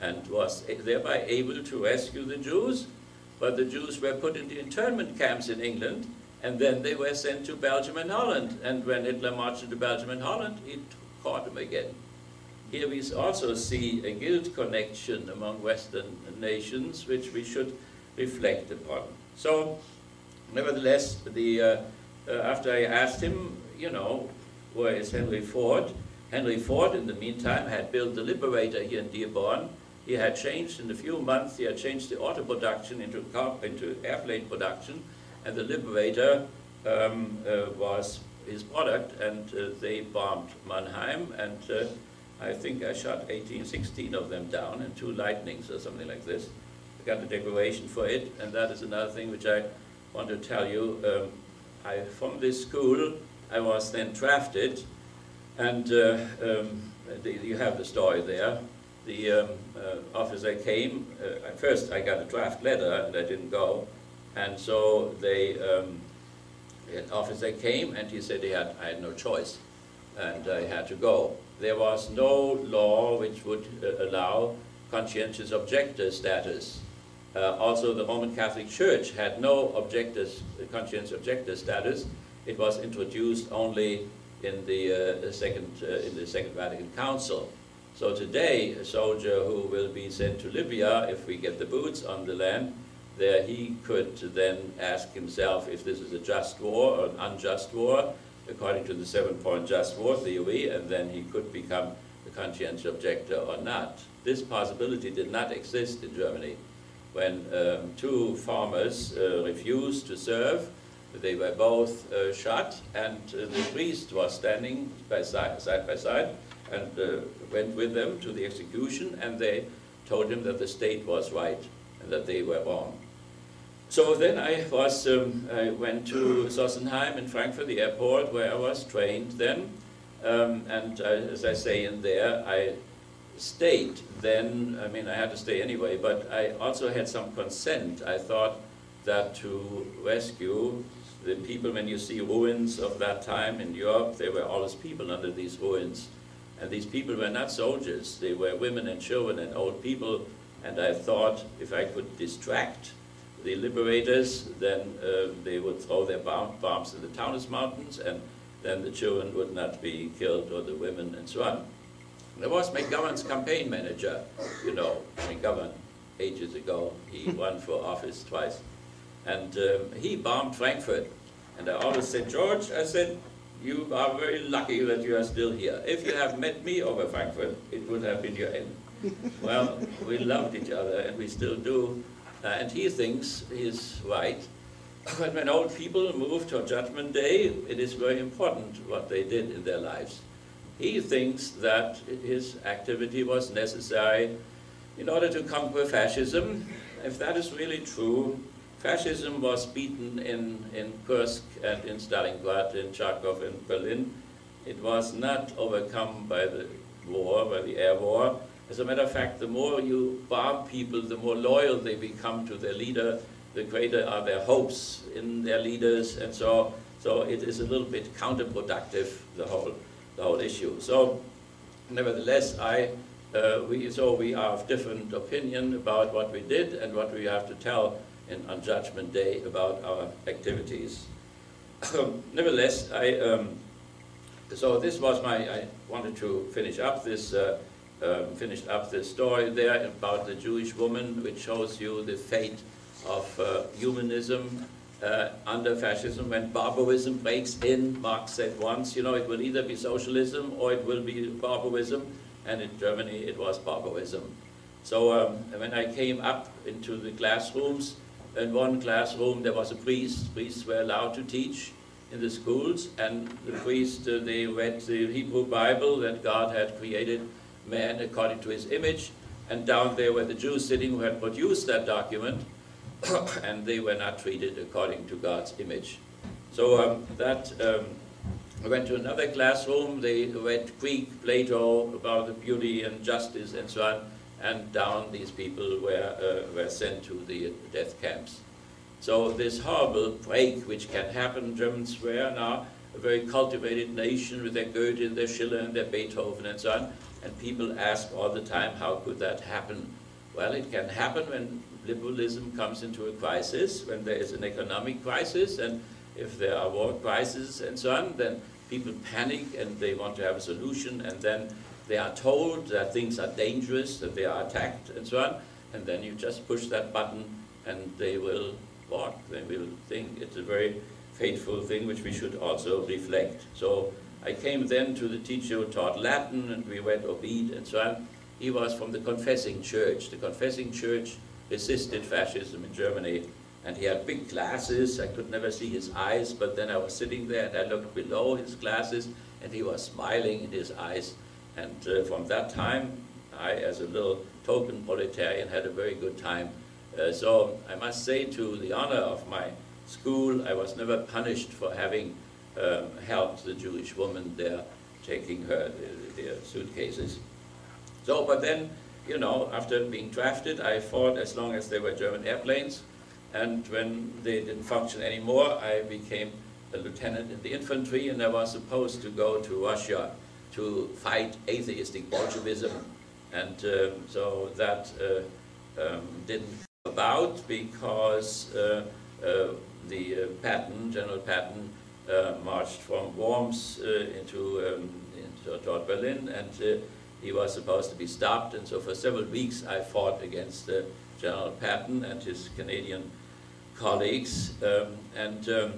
and was thereby able to rescue the Jews. But the Jews were put into internment camps in England, and then they were sent to Belgium and Holland. And when Hitler marched into Belgium and Holland, he caught them again. Here we also see a guilt connection among Western nations, which we should reflect upon. So, nevertheless, the, uh, uh, after I asked him, you know, where is Henry Ford? Henry Ford, in the meantime, had built the Liberator here in Dearborn. He had changed, in a few months, he had changed the auto production into, car, into airplane production, and the Liberator um, uh, was his product, and uh, they bombed Mannheim, and uh, I think I shot 18, 16 of them down, and two lightnings or something like this. I got a decoration for it, and that is another thing which I want to tell you. Um, I, from this school, I was then drafted, and uh, um, the, you have the story there. The um, uh, officer came, uh, first I got a draft letter, and I didn't go, and so they, um, the officer came and he said he had, I had no choice and I had to go. There was no law which would uh, allow conscientious objector status. Uh, also, the Roman Catholic Church had no objectors, conscientious objector status. It was introduced only in the, uh, second, uh, in the Second Vatican Council. So today, a soldier who will be sent to Libya, if we get the boots on the land, there he could then ask himself if this is a just war or an unjust war, according to the seven-point just war theory, and then he could become a conscientious objector or not. This possibility did not exist in Germany. When um, two farmers uh, refused to serve, they were both uh, shot, and uh, the priest was standing by side, side by side and uh, went with them to the execution, and they told him that the state was right and that they were wrong. So then I was, um, I went to Sossenheim in Frankfurt, the airport, where I was trained then. Um, and I, as I say in there, I stayed then, I mean, I had to stay anyway, but I also had some consent. I thought that to rescue the people, when you see ruins of that time in Europe, there were always people under these ruins. And these people were not soldiers, they were women and children and old people. And I thought if I could distract the liberators, then uh, they would throw their bomb bombs in the Taunus Mountains, and then the children would not be killed, or the women, and so on. There was McGovern's campaign manager, you know, McGovern, ages ago. He won for office twice. And um, he bombed Frankfurt. And I always said, George, I said, you are very lucky that you are still here. If you have met me over Frankfurt, it would have been your end. well, we loved each other, and we still do. Uh, and he thinks he's right. But when old people move to Judgment Day, it is very important what they did in their lives. He thinks that his activity was necessary in order to conquer fascism. If that is really true, fascism was beaten in, in Kursk and in Stalingrad, in Charkov and Berlin. It was not overcome by the war, by the air war. As a matter of fact, the more you bomb people, the more loyal they become to their leader, the greater are their hopes in their leaders, and so so it is a little bit counterproductive the whole the whole issue. So, nevertheless, I uh, we so we are of different opinion about what we did and what we have to tell on Judgment Day about our activities. nevertheless, I um, so this was my I wanted to finish up this. Uh, um, finished up the story there about the Jewish woman, which shows you the fate of uh, humanism uh, under fascism when barbarism breaks in. Marx said once, you know, it will either be socialism or it will be barbarism, and in Germany it was barbarism. So um, when I came up into the classrooms, in one classroom there was a priest. Priests were allowed to teach in the schools, and the priest, uh, they read the Hebrew Bible that God had created man according to his image, and down there were the Jews sitting who had produced that document, and they were not treated according to God's image. So um, that um, I went to another classroom. They read Greek, Plato about the beauty and justice and so on, and down these people were uh, were sent to the death camps. So this horrible break which can happen, Germans were now a very cultivated nation with their Goethe, and their Schiller, and their Beethoven and so on. And people ask all the time, how could that happen? Well, it can happen when liberalism comes into a crisis, when there is an economic crisis, and if there are war crises and so on, then people panic and they want to have a solution, and then they are told that things are dangerous, that they are attacked, and so on, and then you just push that button and they will walk, they will think it's a very fateful thing which we should also reflect. So I came then to the teacher who taught Latin, and we went Ovid and so on. He was from the Confessing Church. The Confessing Church resisted fascism in Germany. And he had big glasses. I could never see his eyes, but then I was sitting there and I looked below his glasses and he was smiling in his eyes. And uh, from that time, I, as a little token proletarian, had a very good time. Uh, so I must say to the honor of my school, I was never punished for having um, helped the Jewish woman there taking her their suitcases. So, but then you know, after being drafted, I fought as long as there were German airplanes. And when they didn't function anymore, I became a lieutenant in the infantry, and I was supposed to go to Russia to fight atheistic Bolshevism. And um, so that uh, um, didn't come about because uh, uh, the Patton, General Patton, marched from Worms into, um, into toward Berlin, and he was supposed to be stopped, and so for several weeks I fought against General Patton and his Canadian colleagues, um, and um,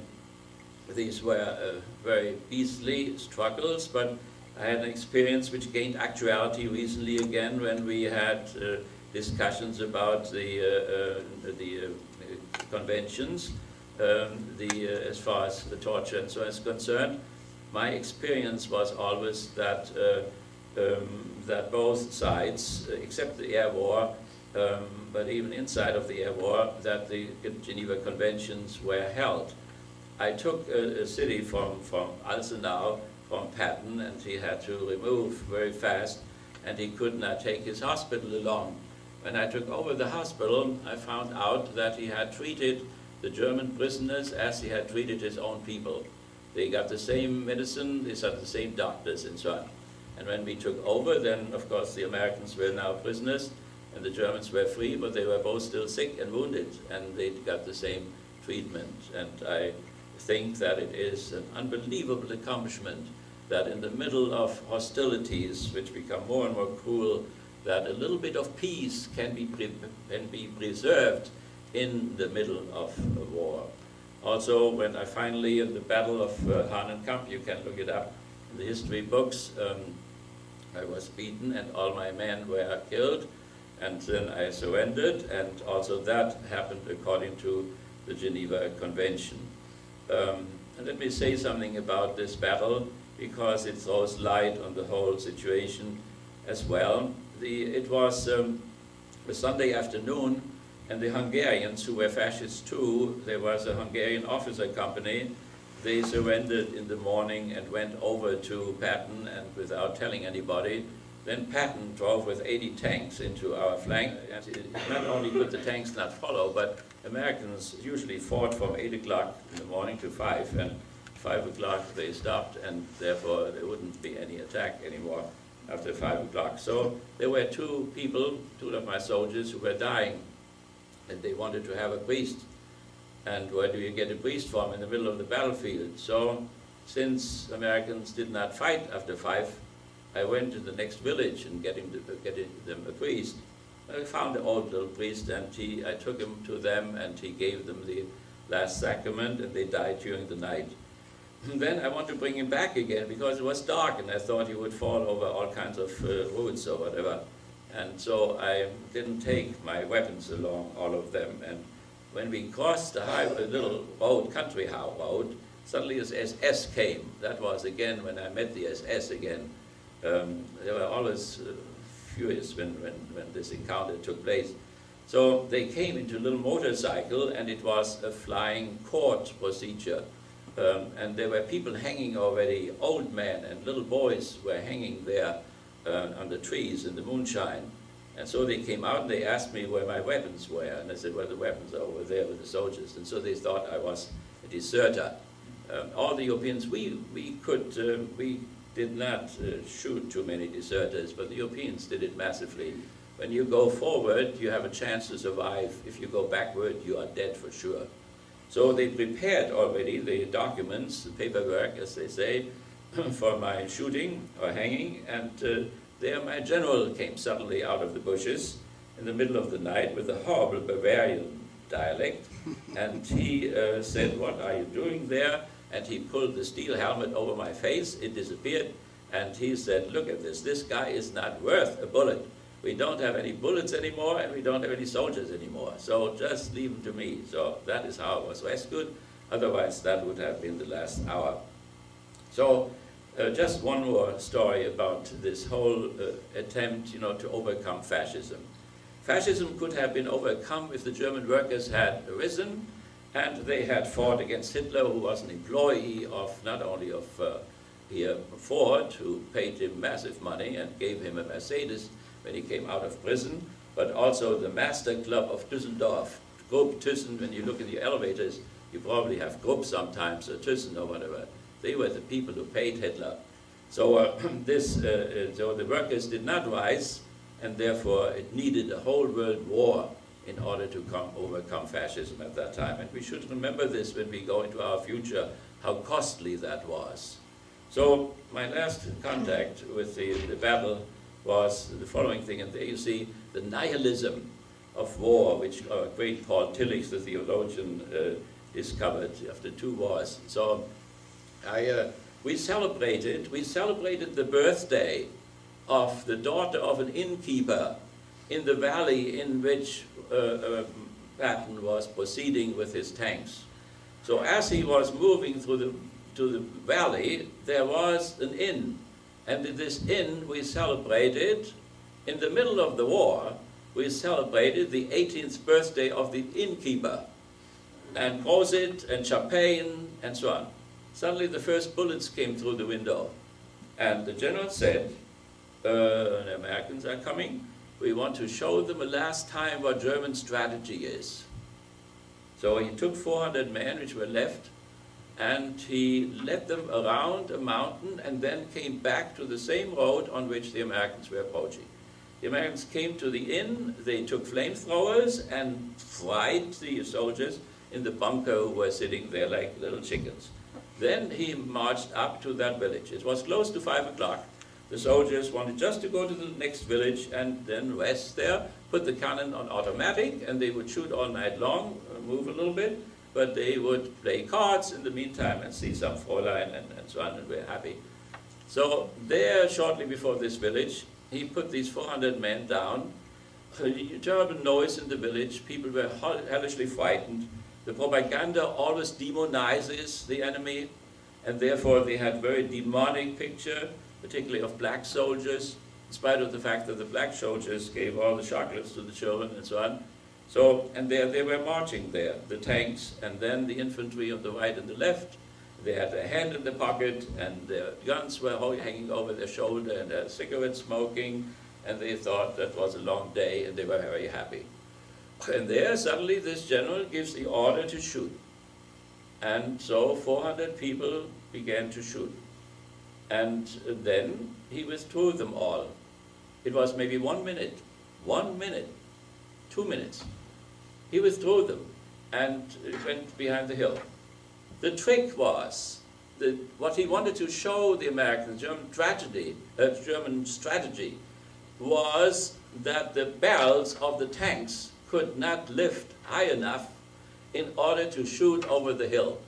these were uh, very beastly struggles, but I had an experience which gained actuality recently again when we had uh, discussions about the, uh, uh, the uh, conventions, um, the, as far as the torture and so on is concerned. My experience was always that um, that both sides, uh, except the air war, um, but even inside of the air war, that the Geneva Conventions were held. I took a, a city from, from Alzenau, from Patton, and he had to remove very fast, and he could not take his hospital along. When I took over the hospital, I found out that he had treated the German prisoners as he had treated his own people. They got the same medicine, they had the same doctors, and so on. And when we took over, then of course the Americans were now prisoners and the Germans were free, but they were both still sick and wounded, and they got the same treatment. And I think that it is an unbelievable accomplishment that in the middle of hostilities, which become more and more cruel, that a little bit of peace can be, can be preserved in the middle of a war. Also, when I finally, in the Battle of uh, Hahnenkamm, you can look it up in the history books, um, I was beaten and all my men were killed. And then I surrendered, and also that happened according to the Geneva Convention. Um, and let me say something about this battle, because it throws light on the whole situation as well. The, it was um, a Sunday afternoon, and the Hungarians, who were fascists too, there was a Hungarian officer company they surrendered in the morning and went over to Patton and without telling anybody, then Patton drove with 80 tanks into our flank, and not only could the tanks not follow, but Americans usually fought from 8 o'clock in the morning to 5, and 5 o'clock they stopped, and therefore there wouldn't be any attack anymore after 5 o'clock. So there were two people, two of my soldiers, who were dying, and they wanted to have a priest. And where do you get a priest from? In the middle of the battlefield. So since Americans did not fight after 5, I went to the next village and getting, getting them a priest. I found an old little priest and he, I took him to them and he gave them the last sacrament and they died during the night. And then I want to bring him back again because it was dark and I thought he would fall over all kinds of uh, woods or whatever. And so I didn't take my weapons along, all of them. And when we crossed the highway, little road, country road, suddenly this SS came. That was again when I met the SS again. Um, they were always uh, furious when, when, when this encounter took place. So they came into a little motorcycle and it was a flying court procedure. Um, and there were people hanging already, old men and little boys were hanging there uh, on the trees in the moonshine. And so they came out and they asked me where my weapons were. And I said, well, the weapons are over there with the soldiers. And so they thought I was a deserter. Um, all the Europeans, we, we could, um, we did not uh, shoot too many deserters, but the Europeans did it massively. When you go forward, you have a chance to survive. If you go backward, you are dead for sure. So they prepared already the documents, the paperwork, as they say, for my shooting or hanging, and uh, there my general came suddenly out of the bushes in the middle of the night with a horrible Bavarian dialect, and he uh, said, what are you doing there? And he pulled the steel helmet over my face, it disappeared, and he said, look at this, this guy is not worth a bullet. We don't have any bullets anymore, and we don't have any soldiers anymore, so just leave him to me. So that is how I was rescued, otherwise that would have been the last hour. So uh, just one more story about this whole uh, attempt, you know, to overcome fascism. Fascism could have been overcome if the German workers had arisen and they had fought against Hitler, who was an employee of not only of uh, here Ford, who paid him massive money and gave him a Mercedes when he came out of prison, but also the Master Club of Düsseldorf, Krupp Thyssen, when you look in the elevators, you probably have Krupp sometimes, or Thyssen or whatever. They were the people who paid Hitler. So uh, this, uh, uh, so the workers did not rise, and therefore it needed a whole world war in order to come, overcome fascism at that time. And we should remember this when we go into our future, how costly that was. So my last contact with the, the battle was the following thing, and there you see the nihilism of war, which our great Paul Tillich, the theologian, uh, discovered after two wars. So I, uh, we celebrated, we celebrated the birthday of the daughter of an innkeeper in the valley in which uh, uh, Patton was proceeding with his tanks. So as he was moving through the, to the valley, there was an inn. And in this inn we celebrated, in the middle of the war, we celebrated the 18th birthday of the innkeeper. And Prosit and champagne and so on. Suddenly the first bullets came through the window. And the general said, uh, the Americans are coming we want to show them a last time what German strategy is. So he took 400 men which were left and he led them around a mountain and then came back to the same road on which the Americans were approaching. The Americans came to the inn, they took flamethrowers and fried the soldiers in the bunker who were sitting there like little chickens. Then he marched up to that village. It was close to 5 o'clock. The soldiers wanted just to go to the next village and then rest there, put the cannon on automatic, and they would shoot all night long, uh, move a little bit, but they would play cards in the meantime and see some Fräulein and, and so on, and we're happy. So there, shortly before this village, he put these 400 men down. A terrible noise in the village. People were hellishly frightened. The propaganda always demonizes the enemy, and therefore they had very demonic picture particularly of black soldiers, in spite of the fact that the black soldiers gave all the chocolates to the children and so on. So, and there they were marching there, the tanks, and then the infantry on the right and the left. They had their hand in the pocket, and their guns were hanging over their shoulder, and their cigarette smoking, and they thought that was a long day, and they were very happy. And there, suddenly, this general gives the order to shoot. And so 400 people began to shoot. And then he withdrew them all. It was maybe one minute, one minute, two minutes. He withdrew them and went behind the hill. The trick was that what he wanted to show the Americans, German tragedy, uh, German strategy, was that the barrels of the tanks could not lift high enough in order to shoot over the hill.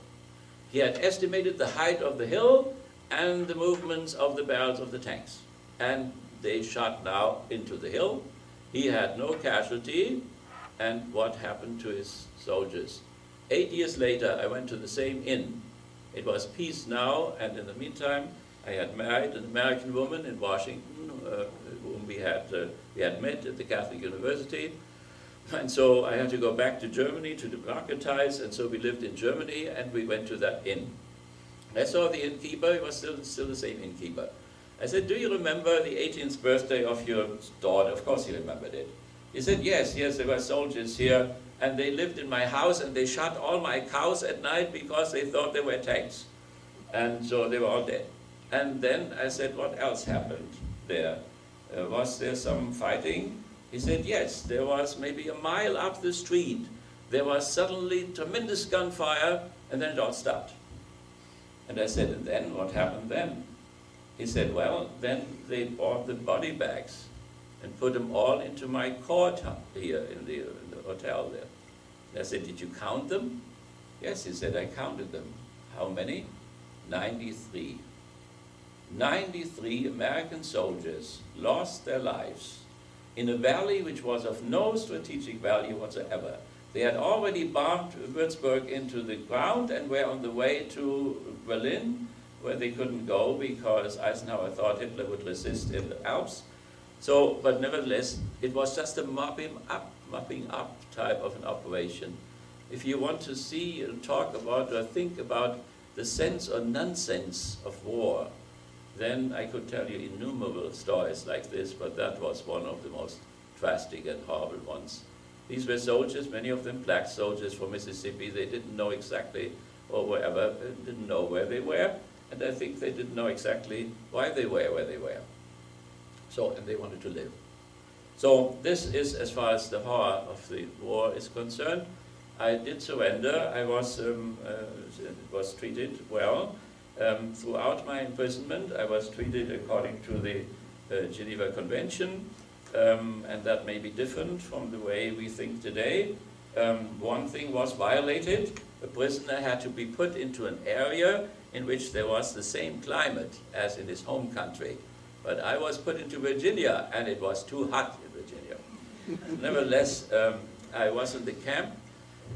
He had estimated the height of the hill and the movements of the barrels of the tanks. And they shot now into the hill. He had no casualty. And what happened to his soldiers? Eight years later, I went to the same inn. It was peace now, and in the meantime, I had married an American woman in Washington, uh, whom we had, uh, we had met at the Catholic University. And so I had to go back to Germany to democratize, and so we lived in Germany, and we went to that inn. I saw the innkeeper, he was still, still the same innkeeper. I said, do you remember the 18th birthday of your daughter? Of course he remembered it. He said, yes, yes, there were soldiers here and they lived in my house and they shot all my cows at night because they thought they were tanks. And so they were all dead. And then I said, what else happened there? Uh, was there some fighting? He said, yes, there was maybe a mile up the street. There was suddenly tremendous gunfire and then it all stopped. And I said, and then what happened then? He said, well, then they bought the body bags and put them all into my court here in the, in the hotel there. And I said, did you count them? Yes, he said, I counted them. How many? 93. 93 American soldiers lost their lives in a valley which was of no strategic value whatsoever. They had already bombed Würzburg into the ground and were on the way to Berlin, where they couldn't go because Eisenhower thought Hitler would resist in the Alps. So, but nevertheless, it was just a mopping up, mopping up type of an operation. If you want to see and talk about or think about the sense or nonsense of war, then I could tell you innumerable stories like this, but that was one of the most drastic and horrible ones. These were soldiers, many of them black soldiers from Mississippi. They didn't know exactly, or wherever, didn't know where they were, and I think they didn't know exactly why they were where they were. So, and they wanted to live. So this is as far as the horror of the war is concerned. I did surrender. I was, um, uh, was treated well. Um, throughout my imprisonment, I was treated according to the uh, Geneva Convention, um, and that may be different from the way we think today. Um, one thing was violated. A prisoner had to be put into an area in which there was the same climate as in his home country. But I was put into Virginia, and it was too hot in Virginia. Nevertheless, um, I was in the camp,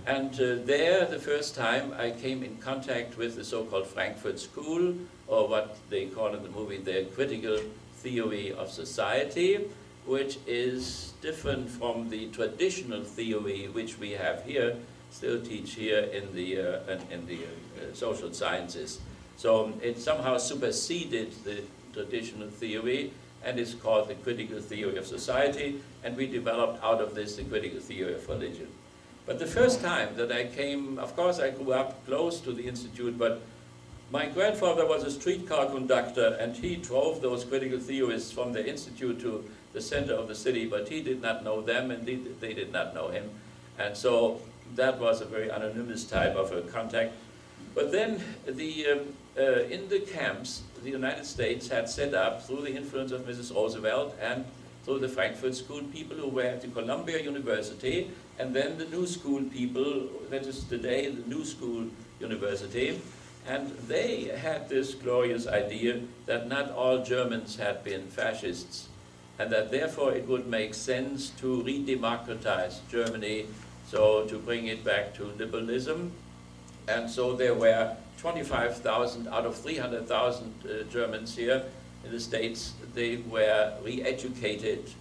and uh, there, the first time, I came in contact with the so-called Frankfurt School, or what they call in the movie the critical theory of society, which is different from the traditional theory which we have here, still teach here in the, uh, in the uh, social sciences. So it somehow superseded the traditional theory and it's called the critical theory of society, and we developed out of this the critical theory of religion. But the first time that I came, of course I grew up close to the Institute, but my grandfather was a streetcar conductor and he drove those critical theorists from the Institute to the center of the city, but he did not know them and they, they did not know him. And so that was a very anonymous type of a contact. But then the, um, uh, in the camps, the United States had set up, through the influence of Mrs. Roosevelt and through the Frankfurt School people who were at the Columbia University, and then the New School people, that is today the New School University, and they had this glorious idea that not all Germans had been fascists, and that therefore it would make sense to re-democratize Germany, so to bring it back to liberalism. And so there were 25,000 out of 300,000 uh, Germans here in the States, they were re-educated,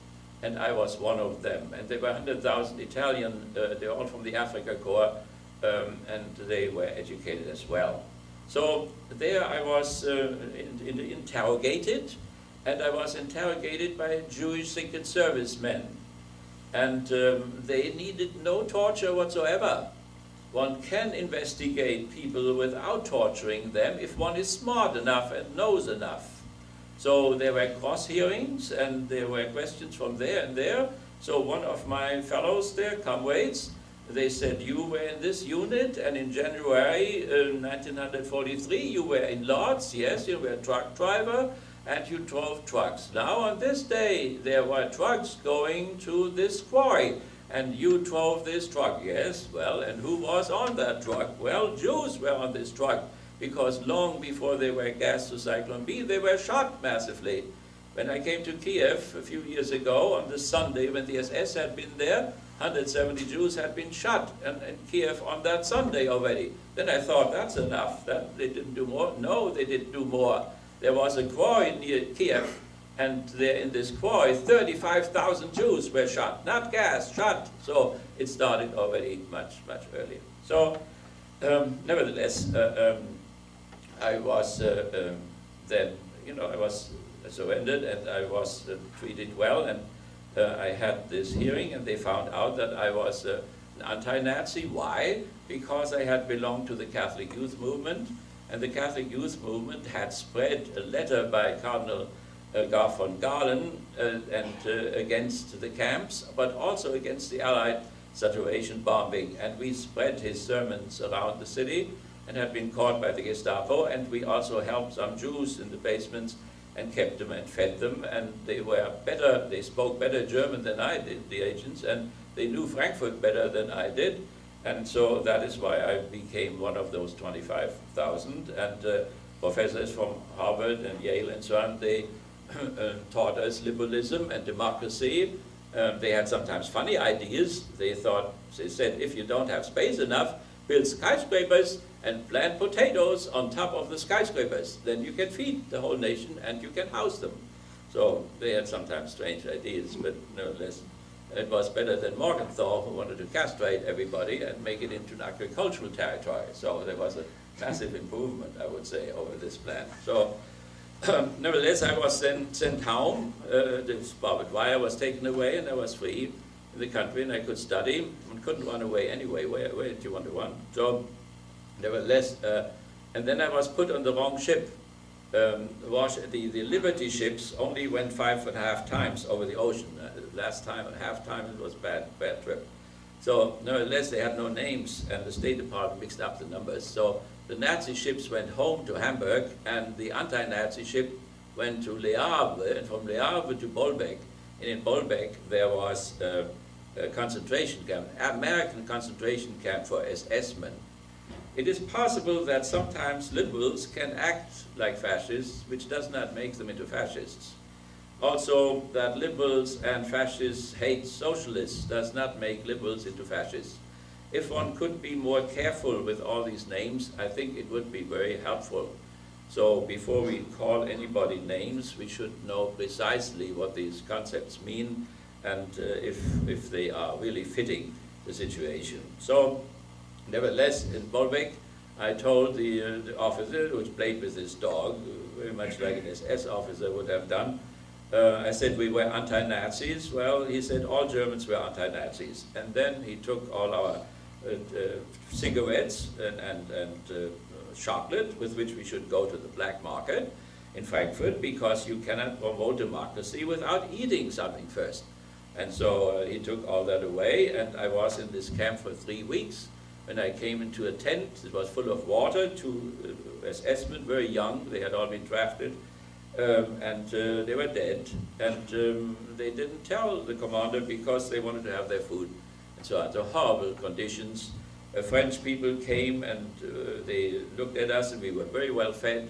and I was one of them. And there were 100,000 Italian, uh, they're all from the Afrika Korps, um, and they were educated as well. So there I was uh, in, in interrogated, and I was interrogated by Jewish Secret Service men. And um, they needed no torture whatsoever. One can investigate people without torturing them if one is smart enough and knows enough. So there were cross hearings and there were questions from there and there. So one of my fellows there, comrades, they said, you were in this unit and in January uh, 1943 you were in Lodz, yes, you were a truck driver and you drove trucks. Now on this day there were trucks going to this quarry and you drove this truck, yes, well, and who was on that truck? Well, Jews were on this truck because long before they were gassed to Zyklon B, they were shot massively. When I came to Kiev a few years ago, on the Sunday when the SS had been there, 170 Jews had been shot in, in Kiev on that Sunday already. Then I thought, that's enough. That they didn't do more. No, they didn't do more. There was a quarry near Kiev, and there in this quarry, 35,000 Jews were shot. Not gas, shot. So it started already much, much earlier. So, um, nevertheless, uh, um, I was uh, um, then, you know, I was surrendered and I was uh, treated well and uh, I had this hearing and they found out that I was uh, an anti-Nazi. Why? Because I had belonged to the Catholic Youth Movement and the Catholic Youth Movement had spread a letter by Cardinal uh, Gar von Galen uh, and uh, against the camps, but also against the Allied saturation bombing. And we spread his sermons around the city and had been caught by the Gestapo, and we also helped some Jews in the basements and kept them and fed them, and they were better, they spoke better German than I did, the agents, and they knew Frankfurt better than I did, and so that is why I became one of those 25,000, and uh, professors from Harvard and Yale and so on, they uh, taught us liberalism and democracy. Um, they had sometimes funny ideas. They thought, they said, if you don't have space enough, build skyscrapers and plant potatoes on top of the skyscrapers. Then you can feed the whole nation and you can house them. So they had sometimes strange ideas, but nevertheless, it was better than Morgenthau, who wanted to castrate everybody and make it into an agricultural territory. So there was a massive improvement, I would say, over this plan. So um, nevertheless, I was then sent home. Uh, this barbed wire was taken away, and I was free in the country, and I could study. and couldn't run away anyway. Where, where did you want to run? So nevertheless, uh, and then I was put on the wrong ship. Um, the, the Liberty ships only went five and a half times over the ocean. Uh, last time and half time it was bad, bad trip. So nevertheless, they had no names, and the State Department mixed up the numbers. So the Nazi ships went home to Hamburg, and the anti-Nazi ship went to Le Havre, and from Le Havre to Bolbec. And in Bolbec, there was uh, a concentration camp, American concentration camp for SS men it is possible that sometimes liberals can act like fascists, which does not make them into fascists. Also, that liberals and fascists hate socialists does not make liberals into fascists. If one could be more careful with all these names, I think it would be very helpful. So before we call anybody names, we should know precisely what these concepts mean and uh, if, if they are really fitting the situation. So Nevertheless, in Bolbec, I told the, uh, the, officer, which played with his dog, very much like an SS officer would have done, uh, I said we were anti-Nazis. Well, he said all Germans were anti-Nazis. And then he took all our uh, uh cigarettes and, and, and uh, chocolate with which we should go to the black market in Frankfurt because you cannot promote democracy without eating something first. And so uh, he took all that away, and I was in this camp for three weeks. When I came into a tent, it was full of water, two uh, SS-men, very young, they had all been drafted, um, and uh, they were dead. And um, they didn't tell the commander because they wanted to have their food and so on. So horrible conditions. Uh, French people came and uh, they looked at us and we were very well fed.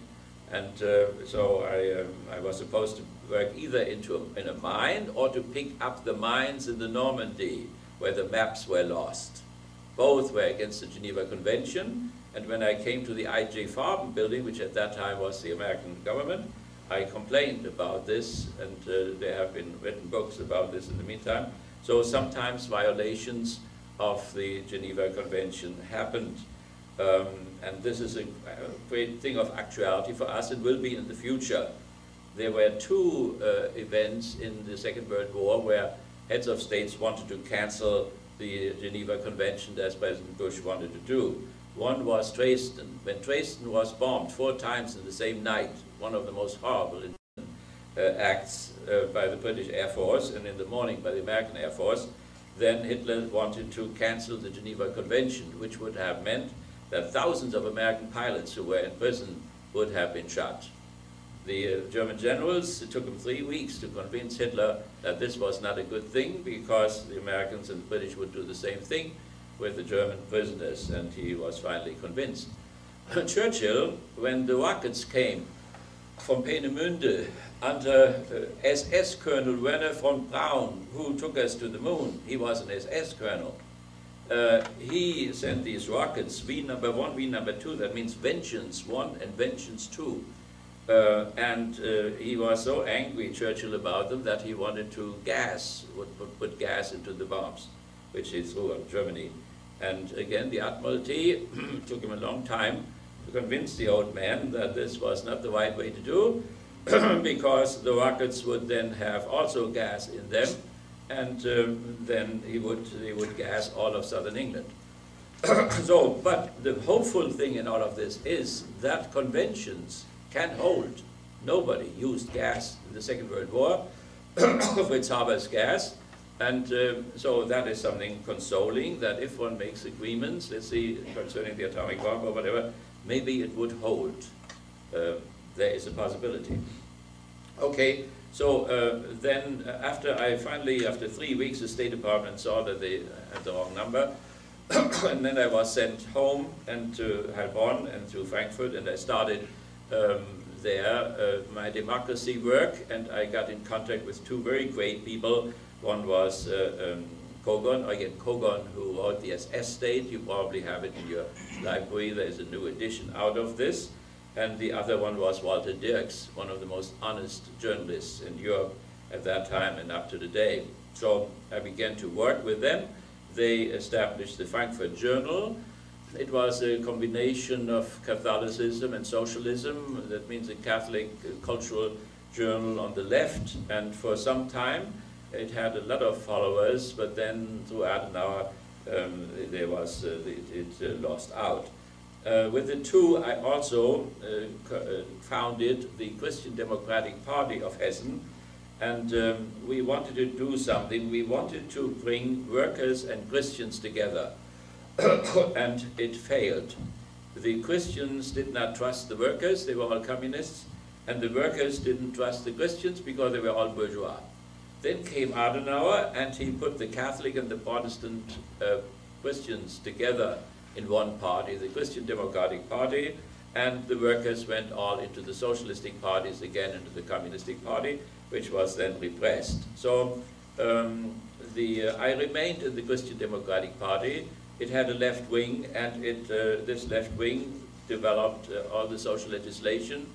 And uh, so I, um, I was supposed to work either into a, in a mine or to pick up the mines in the Normandy where the maps were lost. Both were against the Geneva Convention, and when I came to the I.G. Farben building, which at that time was the American government, I complained about this, and uh, there have been written books about this in the meantime. So sometimes violations of the Geneva Convention happened. Um, and this is a, great thing of actuality for us and will be in the future. There were two uh, events in the Second World War where heads of states wanted to cancel the Geneva Convention as President Bush wanted to do. One was Dresden. When Dresden was bombed four times in the same night, one of the most horrible uh, acts uh, by the British Air Force and in the morning by the American Air Force, then Hitler wanted to cancel the Geneva Convention, which would have meant that thousands of American pilots who were in prison would have been shot. The uh, German generals, it took them three weeks to convince Hitler that this was not a good thing because the Americans and the British would do the same thing with the German prisoners, and he was finally convinced. Churchill, when the rockets came from Peenemünde under uh, SS Colonel Wernher von Braun, who took us to the moon, he was an SS colonel, uh, he sent these rockets, V number one, V number two, that means vengeance one and vengeance two. Uh, and uh, he was so angry, Churchill, about them that he wanted to gas, would put, put gas into the bombs, which he threw on Germany. And again, the Admiralty took him a long time to convince the old man that this was not the right way to do, because the rockets would then have also gas in them, and um, then he would, he would gas all of southern England. so, but the hopeful thing in all of this is that conventions can hold. Nobody used gas in the Second World War, Fritz Haber's gas, and um, so that is something consoling, that if one makes agreements, let's see, concerning the atomic bomb or whatever, maybe it would hold. Uh, there is a possibility. Okay, so uh, then after I finally, after three weeks, the State Department saw that they had the wrong number, and then I was sent home and to Heilbronn and to Frankfurt, and I started um, there uh, my democracy work, and I got in contact with two very great people. One was uh, um, Kogon, again Kogon, who wrote the SS State. You probably have it in your library. There's a new edition out of this. And the other one was Walter Dirks, one of the most honest journalists in Europe at that time and up to the day. So I began to work with them. They established the Frankfurt Journal, it was a combination of Catholicism and socialism. That means a Catholic cultural journal on the left. And for some time, it had a lot of followers, but then through Adenauer, um, there was, uh, it, it uh, lost out. Uh, with the two, I also uh, uh, founded the Christian Democratic Party of Hessen, and um, we wanted to do something. We wanted to bring workers and Christians together. and it failed. The Christians did not trust the workers, they were all communists, and the workers didn't trust the Christians because they were all bourgeois. Then came Adenauer, and he put the Catholic and the Protestant uh, Christians together in one party, the Christian Democratic Party, and the workers went all into the socialistic parties, again into the communistic party, which was then repressed. So um, the, uh, I remained in the Christian Democratic Party, it had a left wing, and it, uh, this left wing developed uh, all the social legislation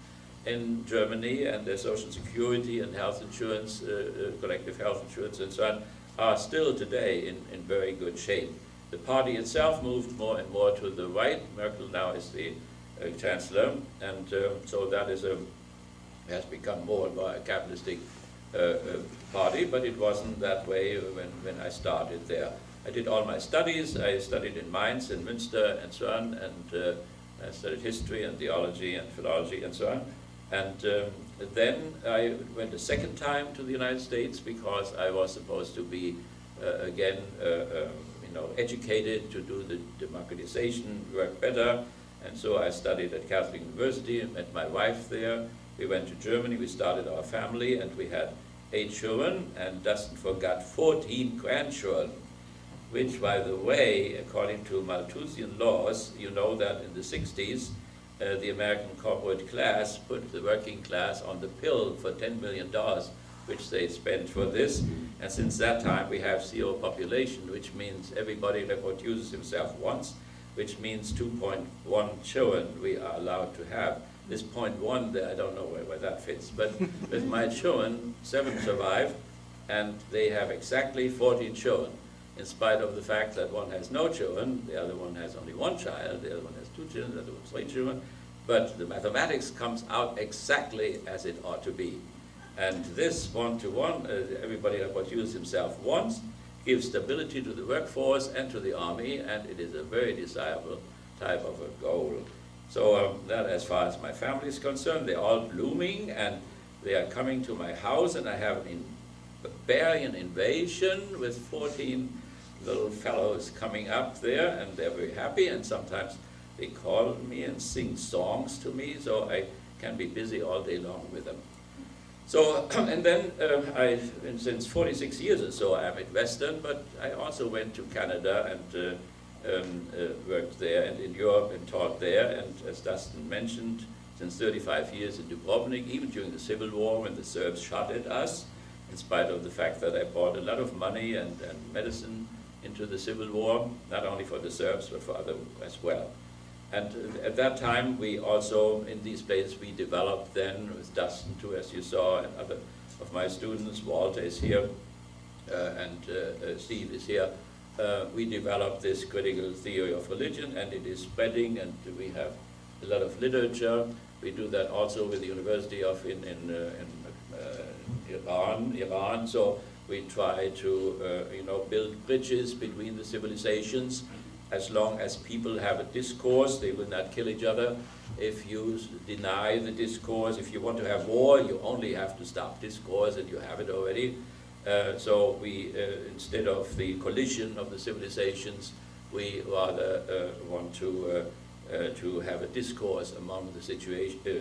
in Germany, and the social security and health insurance, uh, collective health insurance and so on, are still today in, in very good shape. The party itself moved more and more to the right. Merkel now is the uh, chancellor, and uh, so that is a, has become more and more a capitalistic uh, party, but it wasn't that way when, when I started there. I did all my studies. I studied in Mainz and Münster and so on, and uh, I studied history and theology and philology and so on. And um, then I went a second time to the United States because I was supposed to be, uh, again, uh, um, you know, educated to do the democratization work better. And so I studied at Catholic University, met my wife there. We went to Germany, we started our family, and we had eight children, and Dustin forgot 14 grandchildren which, by the way, according to Malthusian laws, you know that in the 60s, uh, the American corporate class put the working class on the pill for $10 million, which they spent for this. And since that time, we have zero population, which means everybody reproduces himself once, which means 2.1 children we are allowed to have. This point one there, I don't know where, where that fits, but with my children, seven survive, and they have exactly 14 children. In spite of the fact that one has no children, the other one has only one child, the other one has two children, the other one has three children, but the mathematics comes out exactly as it ought to be. And this one-to-one, uh, everybody opportunities himself once, gives stability to the workforce and to the army, and it is a very desirable type of a goal. So um, that as far as my family is concerned, they're all blooming, and they are coming to my house, and I have an barbarian invasion with 14 little fellows coming up there, and they're very happy, and sometimes they call me and sing songs to me, so I can be busy all day long with them. So, and then uh, been since 46 years or so, I'm at Western, but I also went to Canada and uh, um, uh, worked there and in Europe and taught there, and as Dustin mentioned, since 35 years in Dubrovnik, even during the Civil War when the Serbs shot at us, in spite of the fact that I brought a lot of money and, and medicine into the Civil War, not only for the Serbs, but for others as well. And at that time, we also, in these places, we developed then, with Dustin too, as you saw, and other of my students, Walter is here, uh, and uh, uh, Steve is here, uh, we developed this critical theory of religion, and it is spreading, and we have a lot of literature. We do that also with the University of in, in, uh, in uh, Iran, Iran. So we try to, you know, build bridges between the civilizations as long as people have a discourse, they will not kill each other. If you deny the discourse, if you want to have war, you only have to stop discourse and you have it already. Uh, so we, uh, instead of the collision of the civilizations, we rather uh, want to, uh, uh, to have a discourse among the situation, uh,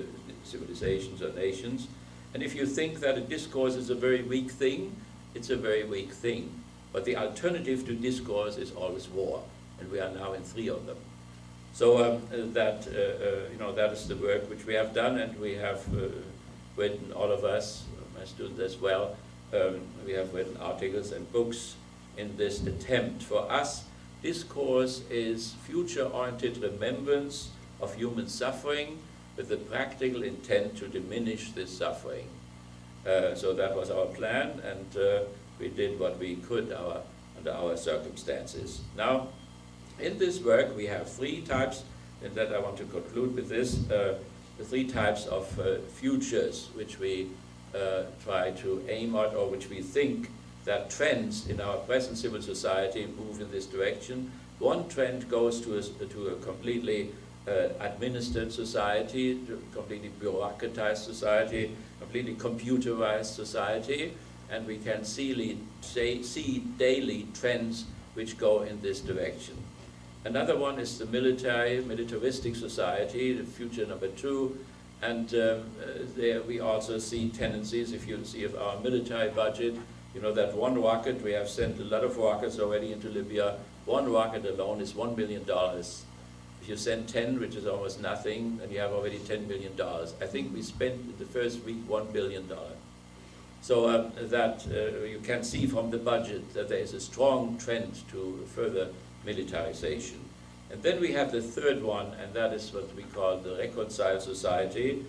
civilizations or nations. And if you think that a discourse is a very weak thing, it's a very weak thing. But the alternative to discourse is always war and we are now in three of them. So um, that, uh, uh, you know, that is the work which we have done, and we have uh, written, all of us, my students as well, um, we have written articles and books in this attempt. For us, discourse is future-oriented remembrance of human suffering with the practical intent to diminish this suffering. Uh, so that was our plan, and uh, we did what we could our, under our circumstances. Now, in this work, we have three types, and that I want to conclude with this, uh, the three types of uh, futures which we uh, try to aim at or which we think that trends in our present civil society move in this direction. One trend goes to a, to a completely uh, administered society, completely bureaucratized society, completely computerized society, and we can see, see daily trends which go in this direction. Another one is the military, militaristic society, the future number two. And um, uh, there we also see tendencies, if you see of our military budget, you know that one rocket, we have sent a lot of rockets already into Libya. One rocket alone is $1 billion. If you send 10, which is almost nothing, then you have already $10 billion. I think we spent the first week $1 billion. So um, that uh, you can see from the budget that there is a strong trend to further militarization. And then we have the third one, and that is what we call the reconciled society.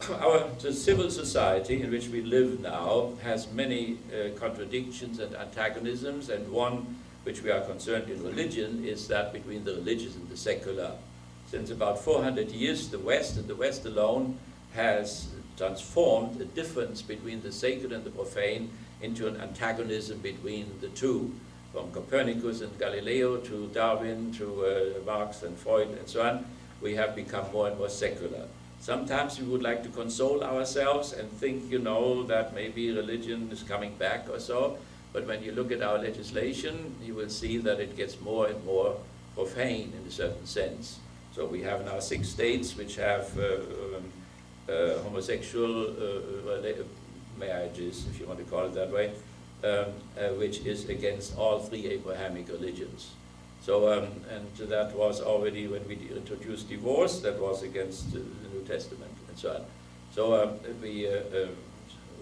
Our the civil society in which we live now has many uh, contradictions and antagonisms, and one which we are concerned in religion is that between the religious and the secular. Since about 400 years, the West, and the West alone, has transformed the difference between the sacred and the profane into an antagonism between the two from Copernicus and Galileo to Darwin to uh, Marx and Freud and so on, we have become more and more secular. Sometimes we would like to console ourselves and think, you know, that maybe religion is coming back or so, but when you look at our legislation, you will see that it gets more and more profane in a certain sense. So we have now six states which have uh, um, uh, homosexual uh, marriages, if you want to call it that way, um, uh, which is against all three Abrahamic religions. So, um, and that was already when we introduced divorce, that was against the New Testament and so on. So um, we, uh, uh,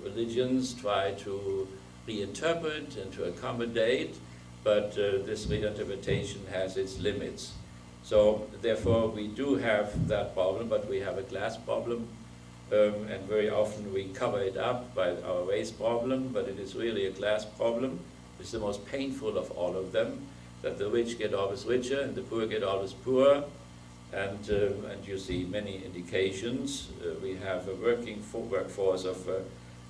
religions try to reinterpret and to accommodate, but uh, this reinterpretation has its limits. So therefore we do have that problem, but we have a class problem um, and very often we cover it up by our race problem, but it is really a class problem. It's the most painful of all of them, that the rich get always richer and the poor get always poorer. And, uh, and you see many indications. Uh, we have a working workforce of uh,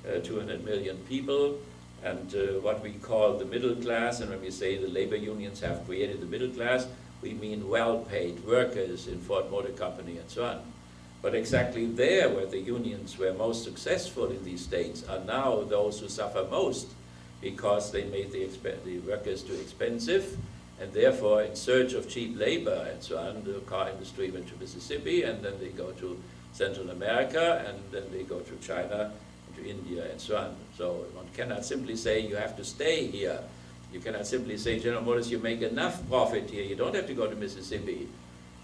uh, 200 million people, and uh, what we call the middle class, and when we say the labor unions have created the middle class, we mean well-paid workers in Ford Motor Company and so on. But exactly there where the unions were most successful in these states are now those who suffer most because they made the, the workers too expensive and therefore in search of cheap labor and so on, the car industry went to Mississippi and then they go to Central America and then they go to China India and so on. So one cannot simply say you have to stay here. You cannot simply say, General Motors, you make enough profit here, you don't have to go to Mississippi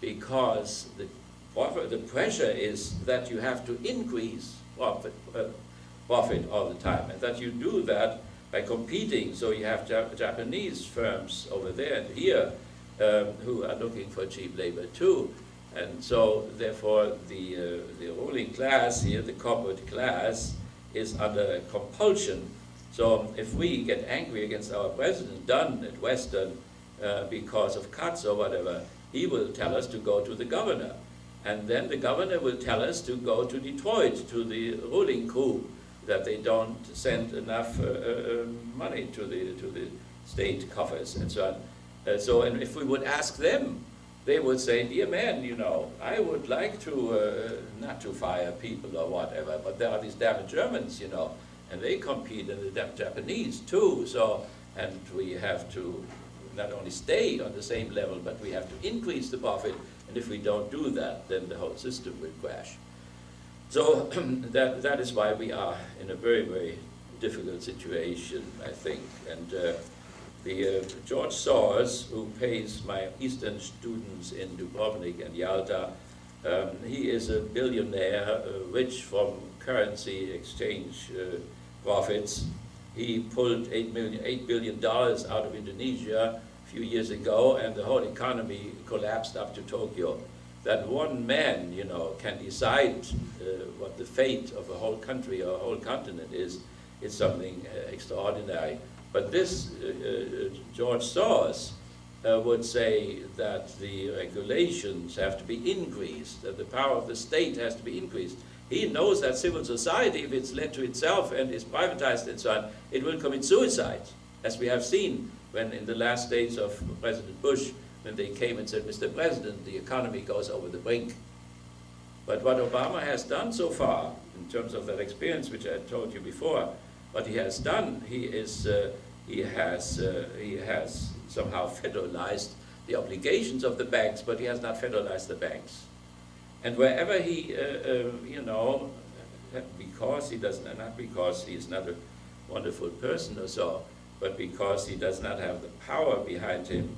because the the pressure is that you have to increase profit, uh, profit all the time, and that you do that by competing. So you have Jap Japanese firms over there and here um, who are looking for cheap labor too. And so, therefore, the, uh, the ruling class here, the corporate class, is under compulsion. So if we get angry against our president, Dunn at Western, uh, because of cuts or whatever, he will tell us to go to the governor. And then the governor will tell us to go to Detroit, to the ruling coup, that they don't send enough uh, uh, money to the, to the state coffers and so on. Uh, so and if we would ask them, they would say, dear man, you know, I would like to, uh, not to fire people or whatever, but there are these damn Germans, you know, and they compete and the damn Japanese too, so, and we have to not only stay on the same level, but we have to increase the profit and if we don't do that, then the whole system will crash. So that, that is why we are in a very, very difficult situation, I think. And uh, the uh, George Soros, who pays my Eastern students in Dubrovnik and Yalta, um, he is a billionaire, uh, rich from currency exchange uh, profits. He pulled $8, million, $8 billion out of Indonesia a few years ago, and the whole economy collapsed up to Tokyo. That one man, you know, can decide uh, what the fate of a whole country or a whole continent is, is something uh, extraordinary. But this, uh, uh George Soros uh, would say that the regulations have to be increased, that the power of the state has to be increased. He knows that civil society, if it's led to itself and is privatized and so on, it will commit suicide, as we have seen when in the last days of President Bush, when they came and said, Mr. President, the economy goes over the brink. But what Obama has done so far, in terms of that experience which I told you before, what he has done, he is, uh, he has, uh, he has somehow federalized the obligations of the banks, but he has not federalized the banks. And wherever he, uh, uh you know, because he does not, not because he is not a wonderful person or so, but because he does not have the power behind him,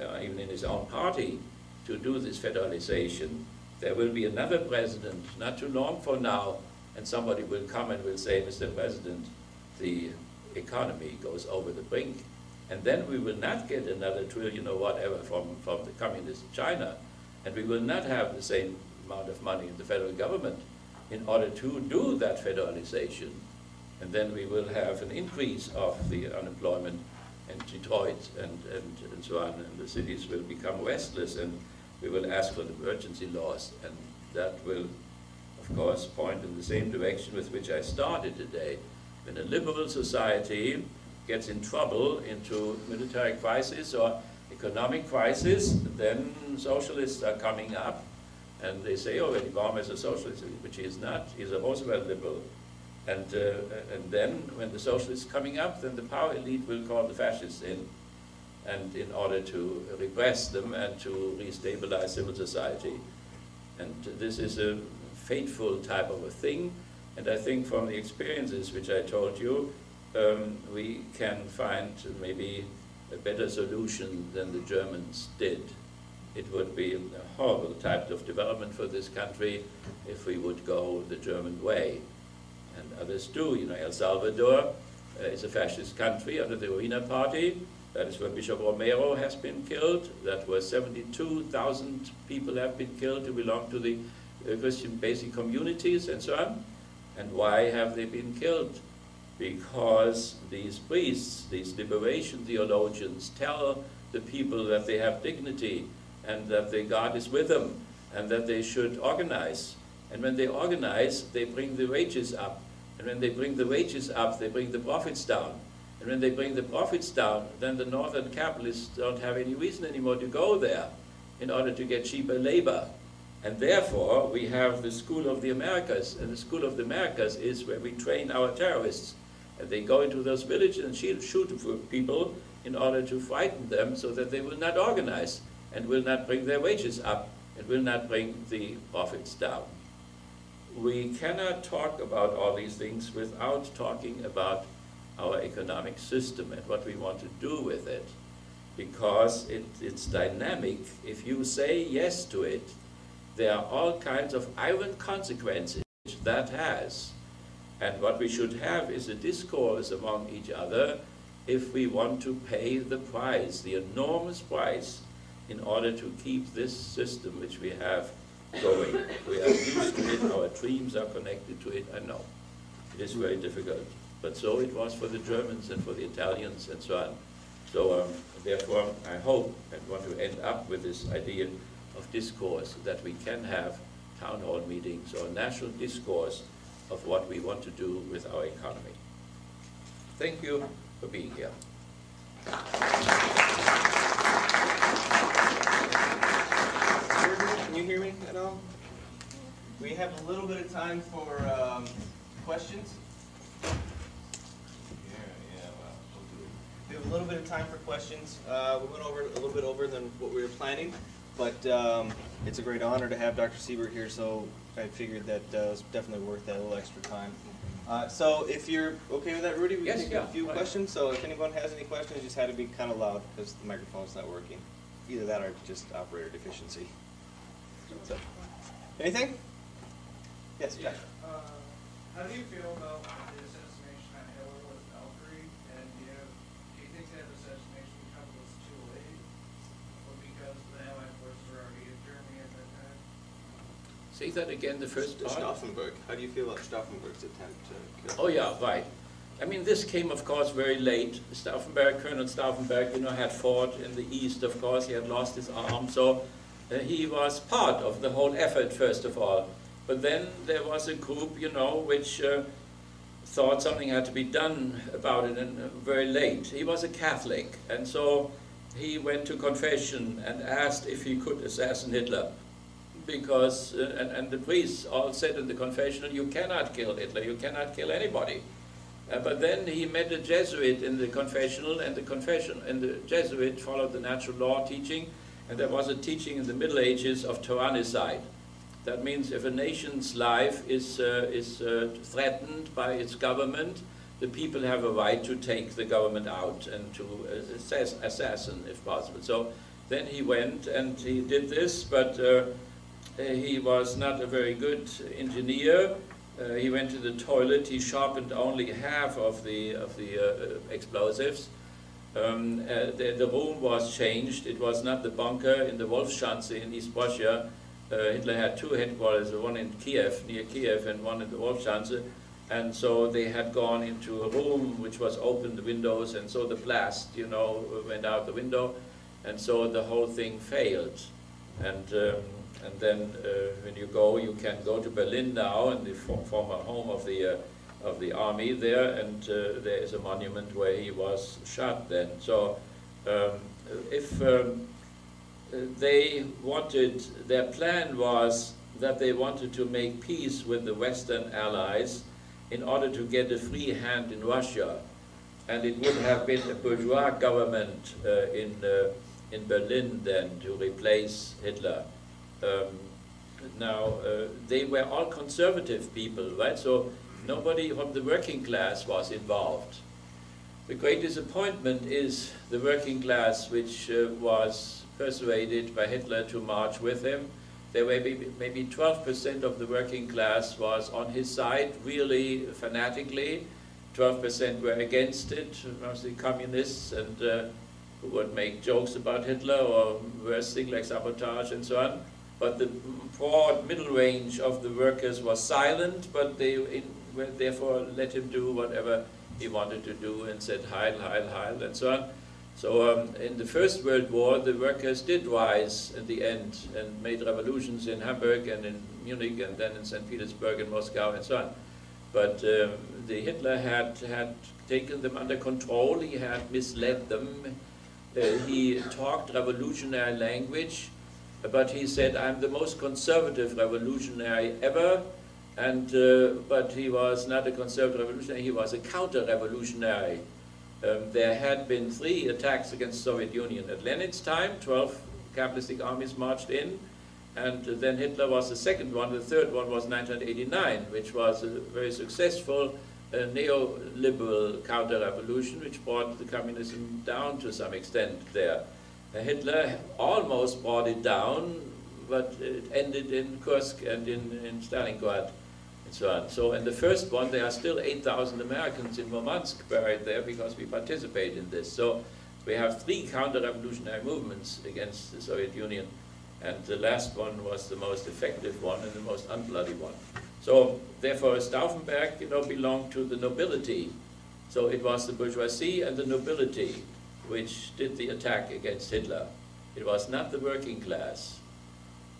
uh, even in his own party, to do this federalization, there will be another president not too long from now, and somebody will come and will say, Mr. President, the economy goes over the brink. And then we will not get another trillion or whatever from, from the communist China. And we will not have the same amount of money in the federal government in order to do that federalization and then we will have an increase of the unemployment in Detroit and, and, and so on, and the cities will become restless, and we will ask for the emergency laws, and that will, of course, point in the same direction with which I started today. When a liberal society gets in trouble into military crisis or economic crisis, then socialists are coming up, and they say, oh, Obama is a socialist, which he is not. He's a Roosevelt liberal. And, uh, and then when the socialists are coming up, then the power elite will call the fascists in, and in order to repress them and to restabilize civil society. And this is a fateful type of a thing, and I think from the experiences which I told you, um, we can find maybe a better solution than the Germans did. It would be a horrible type of development for this country if we would go the German way and others do. You know, El Salvador uh, is a fascist country under the UINA party. That is where Bishop Romero has been killed. That was 72,000 people have been killed who belong to the uh, Christian basic communities and so on. And why have they been killed? because these priests, these liberation theologians, tell the people that they have dignity and that their God is with them and that they should organize. And when they organize, they bring the wages up. And when they bring the wages up, they bring the profits down. And when they bring the profits down, then the northern capitalists don't have any reason anymore to go there in order to get cheaper labor. And therefore, we have the School of the Americas. And the School of the Americas is where we train our terrorists. And they go into those villages and shoot, people in order to frighten them so that they will not organize and will not bring their wages up and will not bring the profits down. We cannot talk about all these things without talking about our economic system and what we want to do with it because it, it's dynamic. If you say yes to it, there are all kinds of iron consequences that has. And what we should have is a discourse among each other if we want to pay the price, the enormous price, in order to keep this system which we have going. We are used to it, our dreams are connected to it, I know. It is very difficult. But so it was for the Germans and for the Italians and so on. So um, therefore, I hope and want to end up with this idea of discourse, that we can have town hall meetings or national discourse of what we want to do with our economy. Thank you for being here. Can you hear me at all? We have a little bit of time for um, questions. We have a little bit of time for questions. Uh, we went over a little bit over than what we were planning, but um, it's a great honor to have Dr. Siebert here, so I figured that uh, it was definitely worth that little extra time. Uh, so if you're okay with that, Rudy, we Yes, can take yeah, a few fine. questions. So if anyone has any questions, you just had to be kind of loud because the microphone's not working. Either that or just operator deficiency. So, anything? Yes, Josh. Uh, how do you feel about the assassination at Hitler with Valkyrie? And do you, do you think that assassination because it was too late? Or because the Allied forces were already in Germany at that time? Say that again, the first part. Stauffenberg. How do you feel about Stauffenberg's attempt to kill? Oh yeah, right. I mean, this came, of course, very late. Stauffenberg, Colonel Stauffenberg, you know, had fought in the east, of course. He had lost his arm, so uh, he was part of the whole effort, first of all. But then there was a group, you know, which uh, thought something had to be done about it, and uh, very late. He was a Catholic, and so he went to confession and asked if he could assassinate Hitler because, uh, and, and the priests all said in the confessional, you cannot kill Hitler, you cannot kill anybody. Uh, but then he met a Jesuit in the confessional, and the confession and the Jesuit followed the natural law teaching, and there was a teaching in the Middle Ages of tyrannicide. That means if a nation's life is, uh, is uh, threatened by its government, the people have a right to take the government out and to uh, assass assassin if possible. So then he went and he did this, but uh, he was not a very good engineer. Uh, he went to the toilet. He sharpened only half of the of the uh, uh, explosives. Um, uh, the, the room was changed. It was not the bunker in the Wolfschanze in East Prussia. Uh, Hitler had two headquarters, one in Kiev, near Kiev, and one in the Wolfschanze. And so they had gone into a room which was open, the windows, and so the blast, you know, went out the window, and so the whole thing failed. And um, and then uh, when you go, you can go to Berlin now, and the for former home of the uh, of the army there, and uh, there is a monument where he was shot. Then, so um, if um, they wanted, their plan was that they wanted to make peace with the Western allies in order to get a free hand in Russia, and it would have been a bourgeois government uh, in uh, in Berlin then to replace Hitler. Um, now, uh, they were all conservative people, right? So nobody from the working class was involved. The great disappointment is the working class, which uh, was persuaded by Hitler to march with him. There were maybe, maybe 12% of the working class was on his side, really fanatically. 12% were against it, mostly communists, and uh, who would make jokes about Hitler or worse things like sabotage and so on but the broad middle range of the workers was silent, but they in, therefore let him do whatever he wanted to do and said Heil, Heil, Heil, and so on. So um, in the First World War, the workers did rise in the end and made revolutions in Hamburg and in Munich and then in St. Petersburg and Moscow and so on. But um, the Hitler had, had taken them under control, he had misled them, uh, he talked revolutionary language, but he said, I'm the most conservative revolutionary ever, and, uh, but he was not a conservative revolutionary, he was a counter-revolutionary. Um, there had been three attacks against Soviet Union. At Lenin's time, 12 capitalistic armies marched in, and then Hitler was the second one. The third one was 1989, which was a very successful uh, neoliberal counter-revolution, which brought the communism down to some extent there. Uh, Hitler almost brought it down, but it ended in Kursk and in, in Stalingrad and so on. So in the first one, there are still 8,000 Americans in Murmansk buried there because we participate in this. So we have three counter-revolutionary movements against the Soviet Union, and the last one was the most effective one and the most unbloody one. So therefore, Stauffenberg, you know, belonged to the nobility. So it was the bourgeoisie and the nobility which did the attack against Hitler. It was not the working class,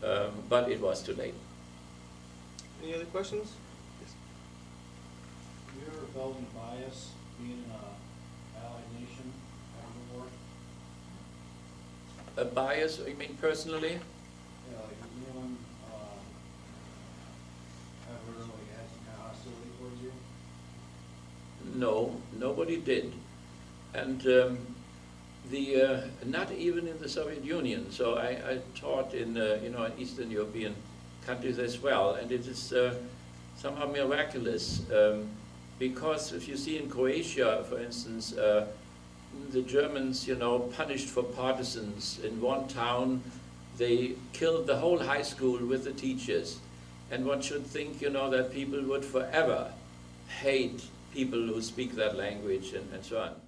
um, but it was too late. Any other questions? You ever felt any bias being an allied nation after the war? A bias, you mean personally? Yeah, like, anyone, uh, ever like had some kind of hostility towards you? No, nobody did. And um, the, uh, not even in the Soviet Union. So I, I taught in, uh, you know, in Eastern European countries as well, and it is uh, somehow miraculous. Um, because if you see in Croatia, for instance, uh, the Germans, you know, punished for partisans in one town, they killed the whole high school with the teachers. And one should think, you know, that people would forever hate people who speak that language and, and so on.